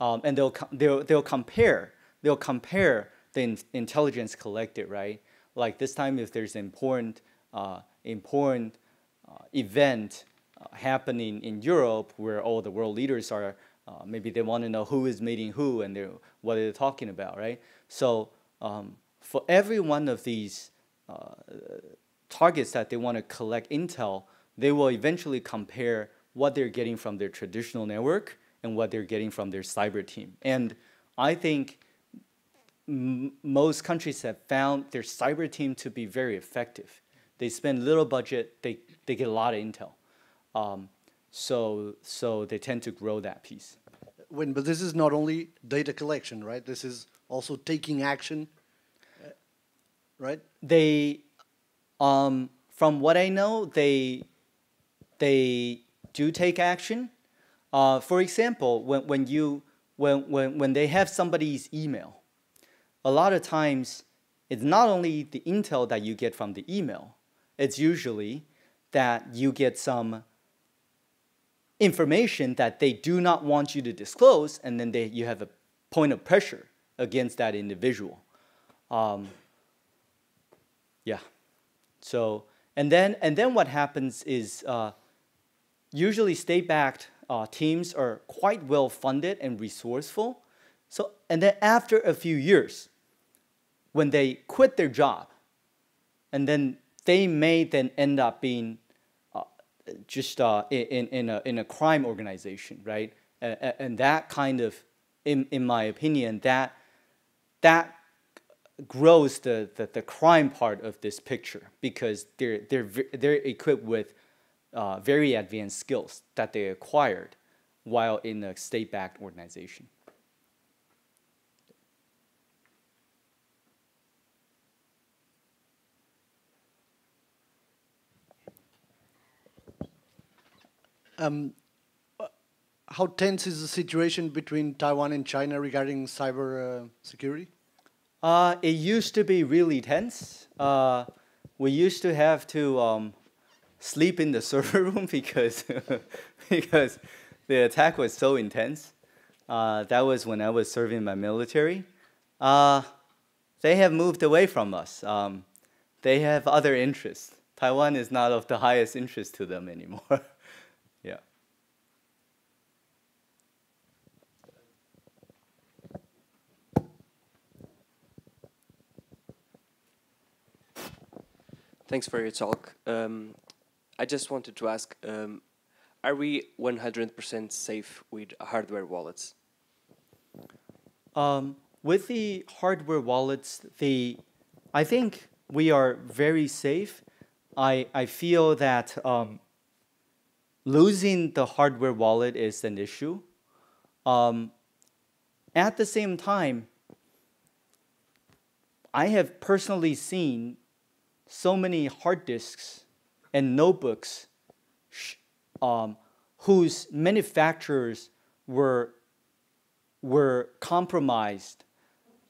um, and they'll they'll they'll compare they'll compare the in intelligence collected right. Like this time, if there's an important uh, important uh, event uh, happening in Europe where all the world leaders are, uh, maybe they want to know who is meeting who and what they're talking about, right? So um, for every one of these targets that they want to collect intel, they will eventually compare what they're getting from their traditional network and what they're getting from their cyber team. And I think most countries have found their cyber team to be very effective. They spend little budget, they, they get a lot of intel. Um, so, so they tend to grow that piece. When, but this is not only data collection, right? This is also taking action, uh, right? They, um, from what I know, they, they do take action. Uh, for example, when, when, you, when, when, when they have somebody's email, a lot of times it's not only the intel that you get from the email, it's usually that you get some information that they do not want you to disclose, and then they, you have a point of pressure against that individual. Um, yeah. So, and then, and then what happens is uh, usually state-backed uh, teams are quite well funded and resourceful. So, and then after a few years, when they quit their job, and then they may then end up being just uh, in, in, a, in a crime organization, right? And that kind of, in, in my opinion, that, that grows the, the, the crime part of this picture because they're, they're, they're equipped with uh, very advanced skills that they acquired while in a state-backed organization. Um, uh, how tense is the situation between Taiwan and China regarding cyber uh, security? Uh, it used to be really tense. Uh, we used to have to um, sleep in the [laughs] server room because [laughs] because the attack was so intense. Uh, that was when I was serving my military. Uh, they have moved away from us. Um, they have other interests. Taiwan is not of the highest interest to them anymore. [laughs] yeah. Thanks for your talk. Um, I just wanted to ask, um, are we 100% safe with hardware wallets? Um, with the hardware wallets, the I think we are very safe. I I feel that um, losing the hardware wallet is an issue. Um, at the same time, I have personally seen so many hard disks and notebooks um, whose manufacturers were were compromised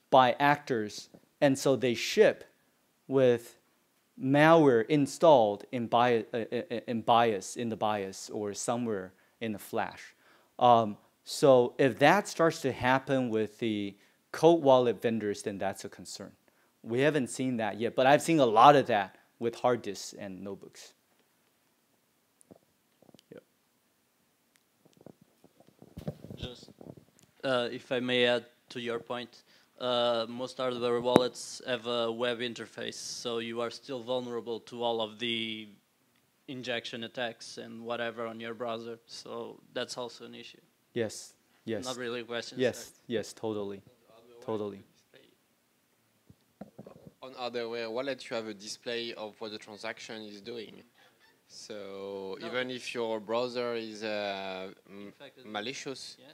by actors, and so they ship with malware installed in BIOS, uh, uh, uh, in BIOS in the BIOS or somewhere in the flash. Um, so if that starts to happen with the cold wallet vendors, then that's a concern. We haven't seen that yet, but I've seen a lot of that with hard disks and notebooks. Just, uh, if I may add to your point, uh, most hardware wallets have a web interface, so you are still vulnerable to all of the injection attacks and whatever on your browser. So that's also an issue. Yes. Yes. Not really a question. Yes. sorry. Yes. Totally. Totally. On hardware wallet, you have a display of what the transaction is doing. So No. even if your browser is uh, m- fact, malicious, Yeah.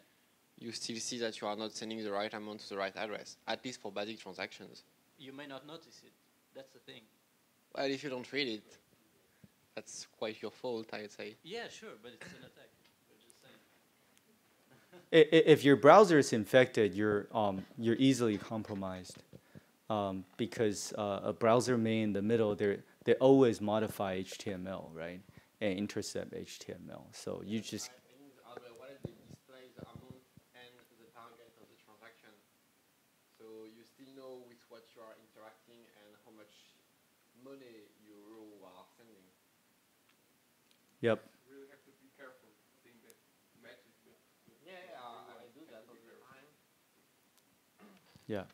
you still see that you are not sending the right amount to the right address, at least for basic transactions. You may not notice it. That's the thing. Well, if you don't read it, that's quite your fault, I'd say. Yeah, sure, but it's an attack. We're just saying. I- i- If your browser is infected, you're um, you're easily compromised um, because uh, a browser may in the middle they they always modify HTML right and intercept HTML. So you just I think the hardware wallet displays the amount and the target of the transaction. So you still know with what you are interacting and how much money you are sending. yep really have to be careful. Think that matches with. with Yeah, I. I do that all the time. yeah.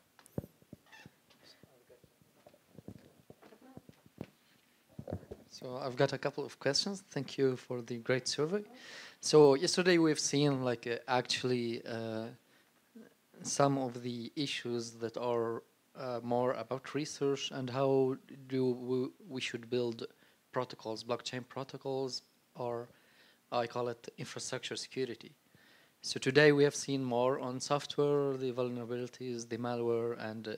So I've got a couple of questions. Thank you for the great survey. So yesterday we've seen like uh, actually uh, some of the issues that are uh, more about research and how do we, should build protocols, blockchain protocols, or I call it infrastructure security. So today we have seen more on software, the vulnerabilities, the malware, and uh,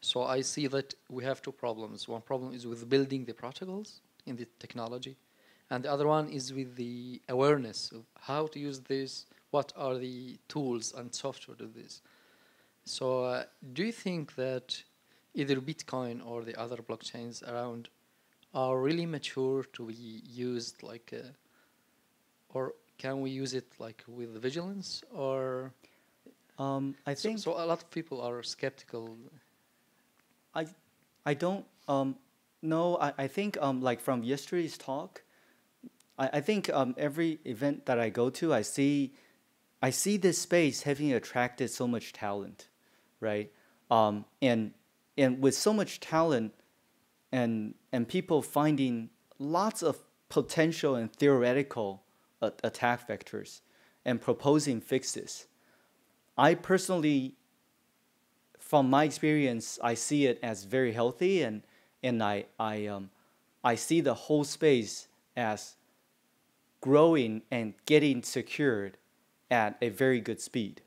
so I see that we have two problems. One problem is with building the protocols in the technology, and the other one is with the awareness of how to use this, what are the tools and software to this. So uh, do you think that either Bitcoin or the other blockchains around are really mature to be used like, uh, or can we use it like with vigilance or? Um, I So, think so a lot of people are skeptical I, I don't um, know. I, I think um, like from yesterday's talk, I, I think um, every event that I go to, I see, I see this space having attracted so much talent, right? Um, and and with so much talent, and and people finding lots of potential and theoretical uh, attack vectors, and proposing fixes. I personally from my experience, I see it as very healthy, and and I I um, I see the whole space as growing and getting secured at a very good speed.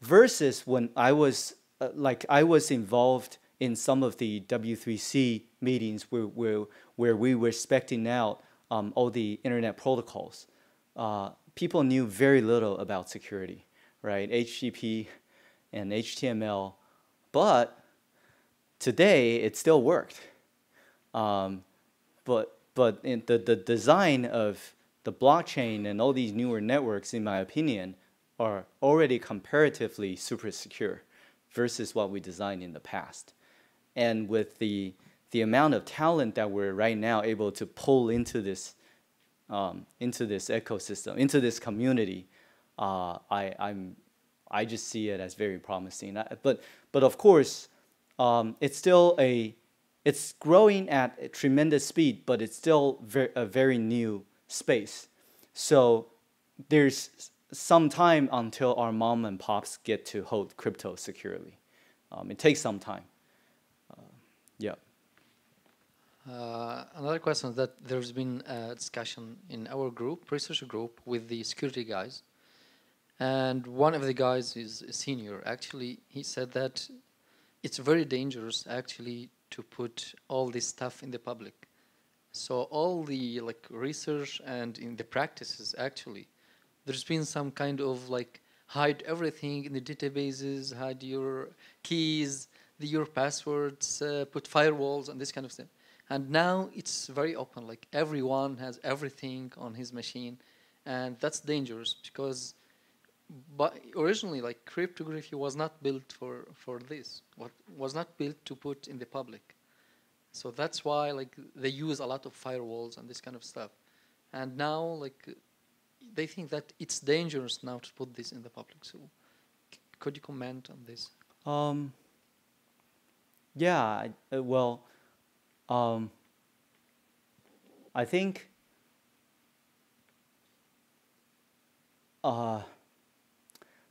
Versus when I was uh, like I was involved in some of the W3C meetings where where where we were specting out um, all the internet protocols. Uh, people knew very little about security, right? HTTP and HTML but today it still worked. Um, but but the, the design of the blockchain and all these newer networks, in my opinion, are already comparatively super secure versus what we designed in the past. And with the the amount of talent that we're right now able to pull into this um, into this ecosystem, into this community, uh, I, I'm I just see it as very promising. But but of course, um, it's still a it's growing at a tremendous speed, but it's still ver a very new space. So there's some time until our mom and pops get to hold crypto securely. Um, it takes some time. Uh, yeah. Uh, another question is that there's been a discussion in our group, research group, with the security guys. And one of the guys is a senior. Actually, he said that it's very dangerous actually to put all this stuff in the public. So all the like research and in the practices actually, there's been some kind of like hide everything in the databases, hide your keys, the, your passwords, uh, put firewalls and this kind of thing. And now it's very open, like everyone has everything on his machine, and that's dangerous because but originally like cryptography was not built for for this. What was not built to put in the public. So that's why like they use a lot of firewalls and this kind of stuff. And now like they think that it's dangerous now to put this in the public. So could you comment on this? Um yeah uh, well um i think uh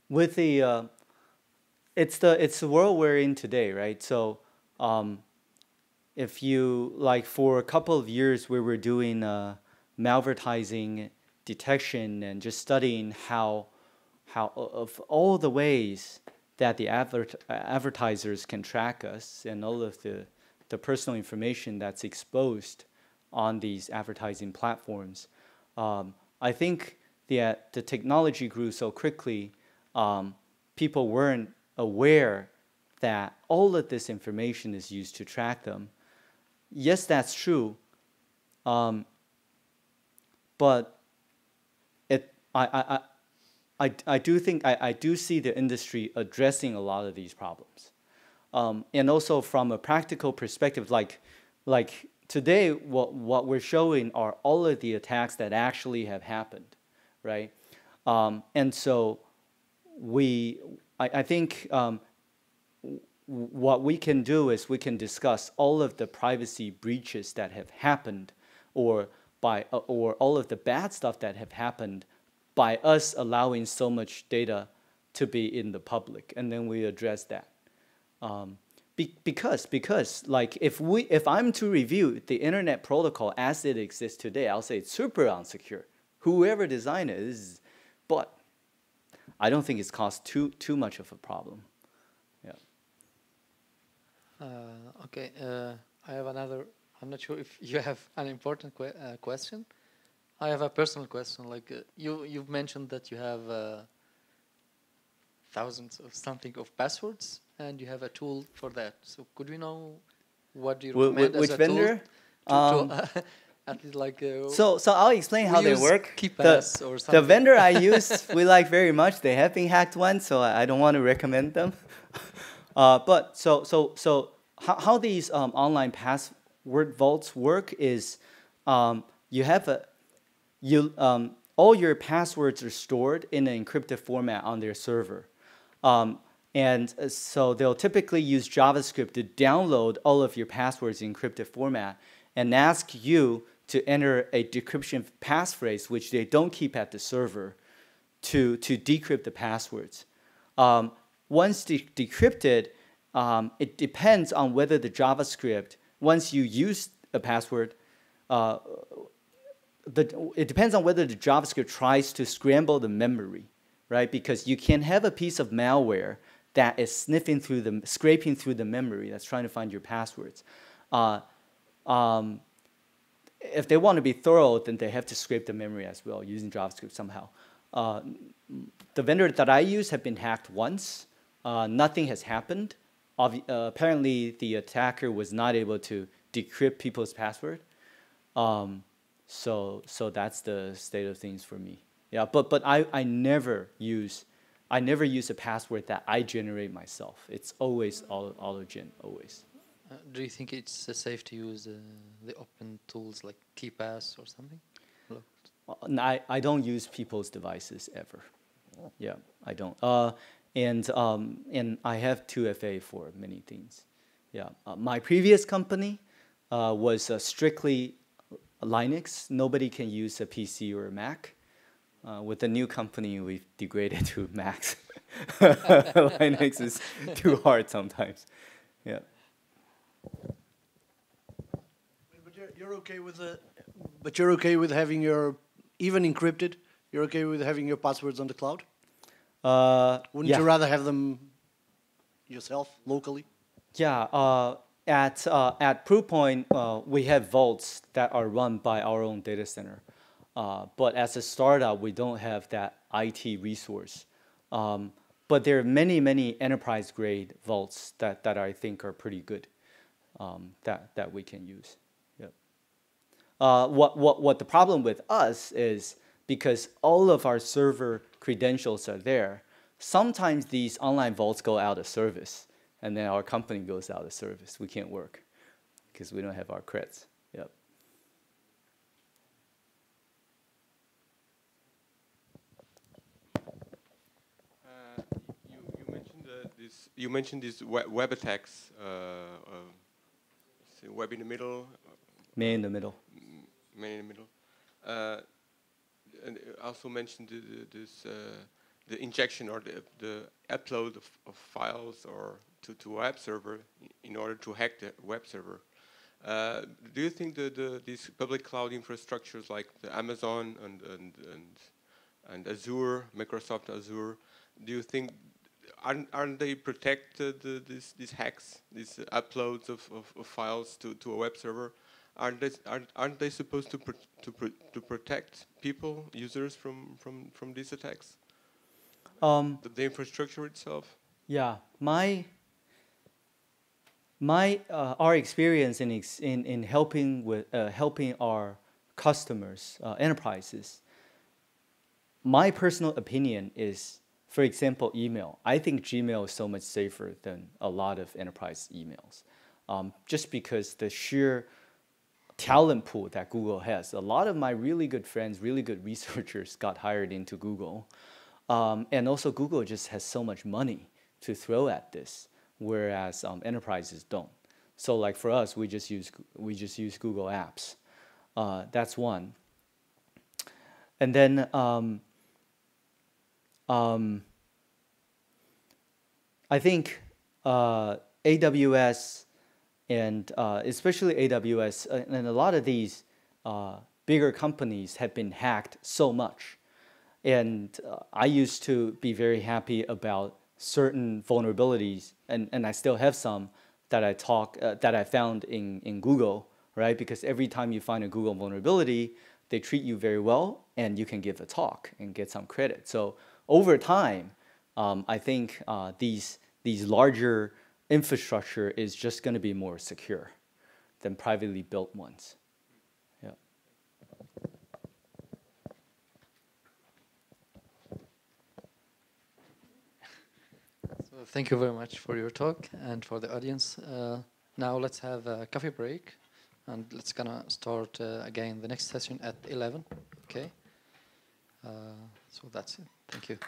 with the uh, it's the it's the world we're in today, right? So um, if you like for a couple of years we were doing uh, malvertising detection and just studying how how of all the ways that the advert, advertisers can track us and all of the the personal information that's exposed on these advertising platforms. Um, I think the uh, the technology grew so quickly um, people weren't aware that all of this information is used to track them. Yes, that's true. Um, but it, I, I, I, I do think I, I do see the industry addressing a lot of these problems. Um, and also from a practical perspective, like, like today, what, what we're showing are all of the attacks that actually have happened, right? Um, and so we, I, I think um, what we can do is we can discuss all of the privacy breaches that have happened or by or all of the bad stuff that have happened by us allowing so much data to be in the public and then we address that. Um, be, because because like if we if i'm to review the internet protocol as it exists today i'll say it's super unsecure. Whoever designed it is but I don't think it's caused too too much of a problem. Yeah. Uh, okay, uh, I have another. I'm not sure if [laughs] you have an important que uh, question. I have a personal question. Like uh, you, you've mentioned that you have uh, thousands of something of passwords, and you have a tool for that. So could we know what do you recommend Wh which as a vendor? tool to, to [laughs] At least like uh, so so I'll explain how they work. The, or something. the vendor I [laughs] use we like very much. They have been hacked once, so I don't want to recommend them. [laughs] uh, but so so so how, how these um, online password vaults work is um, you have a you um, all your passwords are stored in an encrypted format on their server. Um, and uh, so they'll typically use JavaScript to download all of your passwords in encrypted format and ask you to enter a decryption passphrase, which they don't keep at the server, to, to decrypt the passwords. Um, once de decrypted, um, it depends on whether the JavaScript, once you use a password, uh, the, it depends on whether the JavaScript tries to scramble the memory, right? Because you can have a piece of malware that is sniffing through the, scraping through the memory that's trying to find your passwords. Uh, um, if they want to be thorough, then they have to scrape the memory as well using JavaScript somehow. Uh, the vendor that I use have been hacked once. Uh, nothing has happened. uh, apparently, the attacker was not able to decrypt people's password. Um, so, so that's the state of things for me. Yeah, but but I, I never use I never use a password that I generate myself. It's always auto, autogen, always. Do you think it's uh, safe to use uh, the open tools like KeePass or something? Hello. Uh, n- I, I don't use people's devices ever. Yeah, I don't. Uh, and um, and I have 2FA for many things. Yeah, uh, my previous company was strictly Linux. Nobody can use a PC or a Mac. Uh, with the new company, we've degraded [laughs] to Macs. [laughs] Linux is too hard sometimes. Yeah. But you're, you're okay with the, but you're okay with having your even encrypted. You're okay with having your passwords on the cloud. Uh, Wouldn't yeah. you rather have them yourself locally? Yeah, uh, at uh, at Proofpoint, uh, we have vaults that are run by our own data center. Uh, but as a startup, we don't have that IT resource. Um, but there are many, many enterprise grade vaults that, that I think are pretty good um, that, that we can use. Yep. Uh, what, what, what the problem with us is because all of our server credentials are there, sometimes these online vaults go out of service and then our company goes out of service. We can't work because we don't have our creds. Yep. Uh, you, you mentioned uh, this. You mentioned these web, web attacks. Uh, uh, web in the middle, Man in the middle. man in the middle. Uh, and uh, also mentioned the, the, this uh, the injection or the, the upload of, of files or to to a web server in order to hack the web server. Uh, do you think the, the these public cloud infrastructures like the Amazon and and and, and Azure, Microsoft Azure, do you think aren't, aren't they protected uh, these these hacks, these uh, uploads of, of, of files to, to a web server? Aren't they aren't, aren't they supposed to pr- to pr- to protect people, users from from from these attacks? Um, The, the infrastructure itself. Yeah, my my uh, our experience in, ex- in in helping with uh, helping our customers, uh, enterprises. My personal opinion is, for example, email. I think Gmail is so much safer than a lot of enterprise emails, um, just because the sheer talent pool that Google has. A lot of my really good friends, really good [laughs] researchers, got hired into Google. Um, and also, Google just has so much money to throw at this, whereas um, enterprises don't. So, like for us, we just use we just use Google Apps. Uh, that's one. And then um, um, I think uh, AWS and uh, especially AWS uh, and a lot of these uh, bigger companies have been hacked so much. And uh, I used to be very happy about certain vulnerabilities, and, and I still have some that I talk uh, that I found in, in Google, right? Because every time you find a Google vulnerability, they treat you very well, and you can give a talk and get some credit. So over time, um, I think uh, these these larger infrastructure is just going to be more secure than privately built ones. Yeah. Thank you very much for your talk and for the audience. Uh, now let's have a coffee break, and let's gonna start uh, again the next session at 11. Okay. Uh, so that's it. Thank you.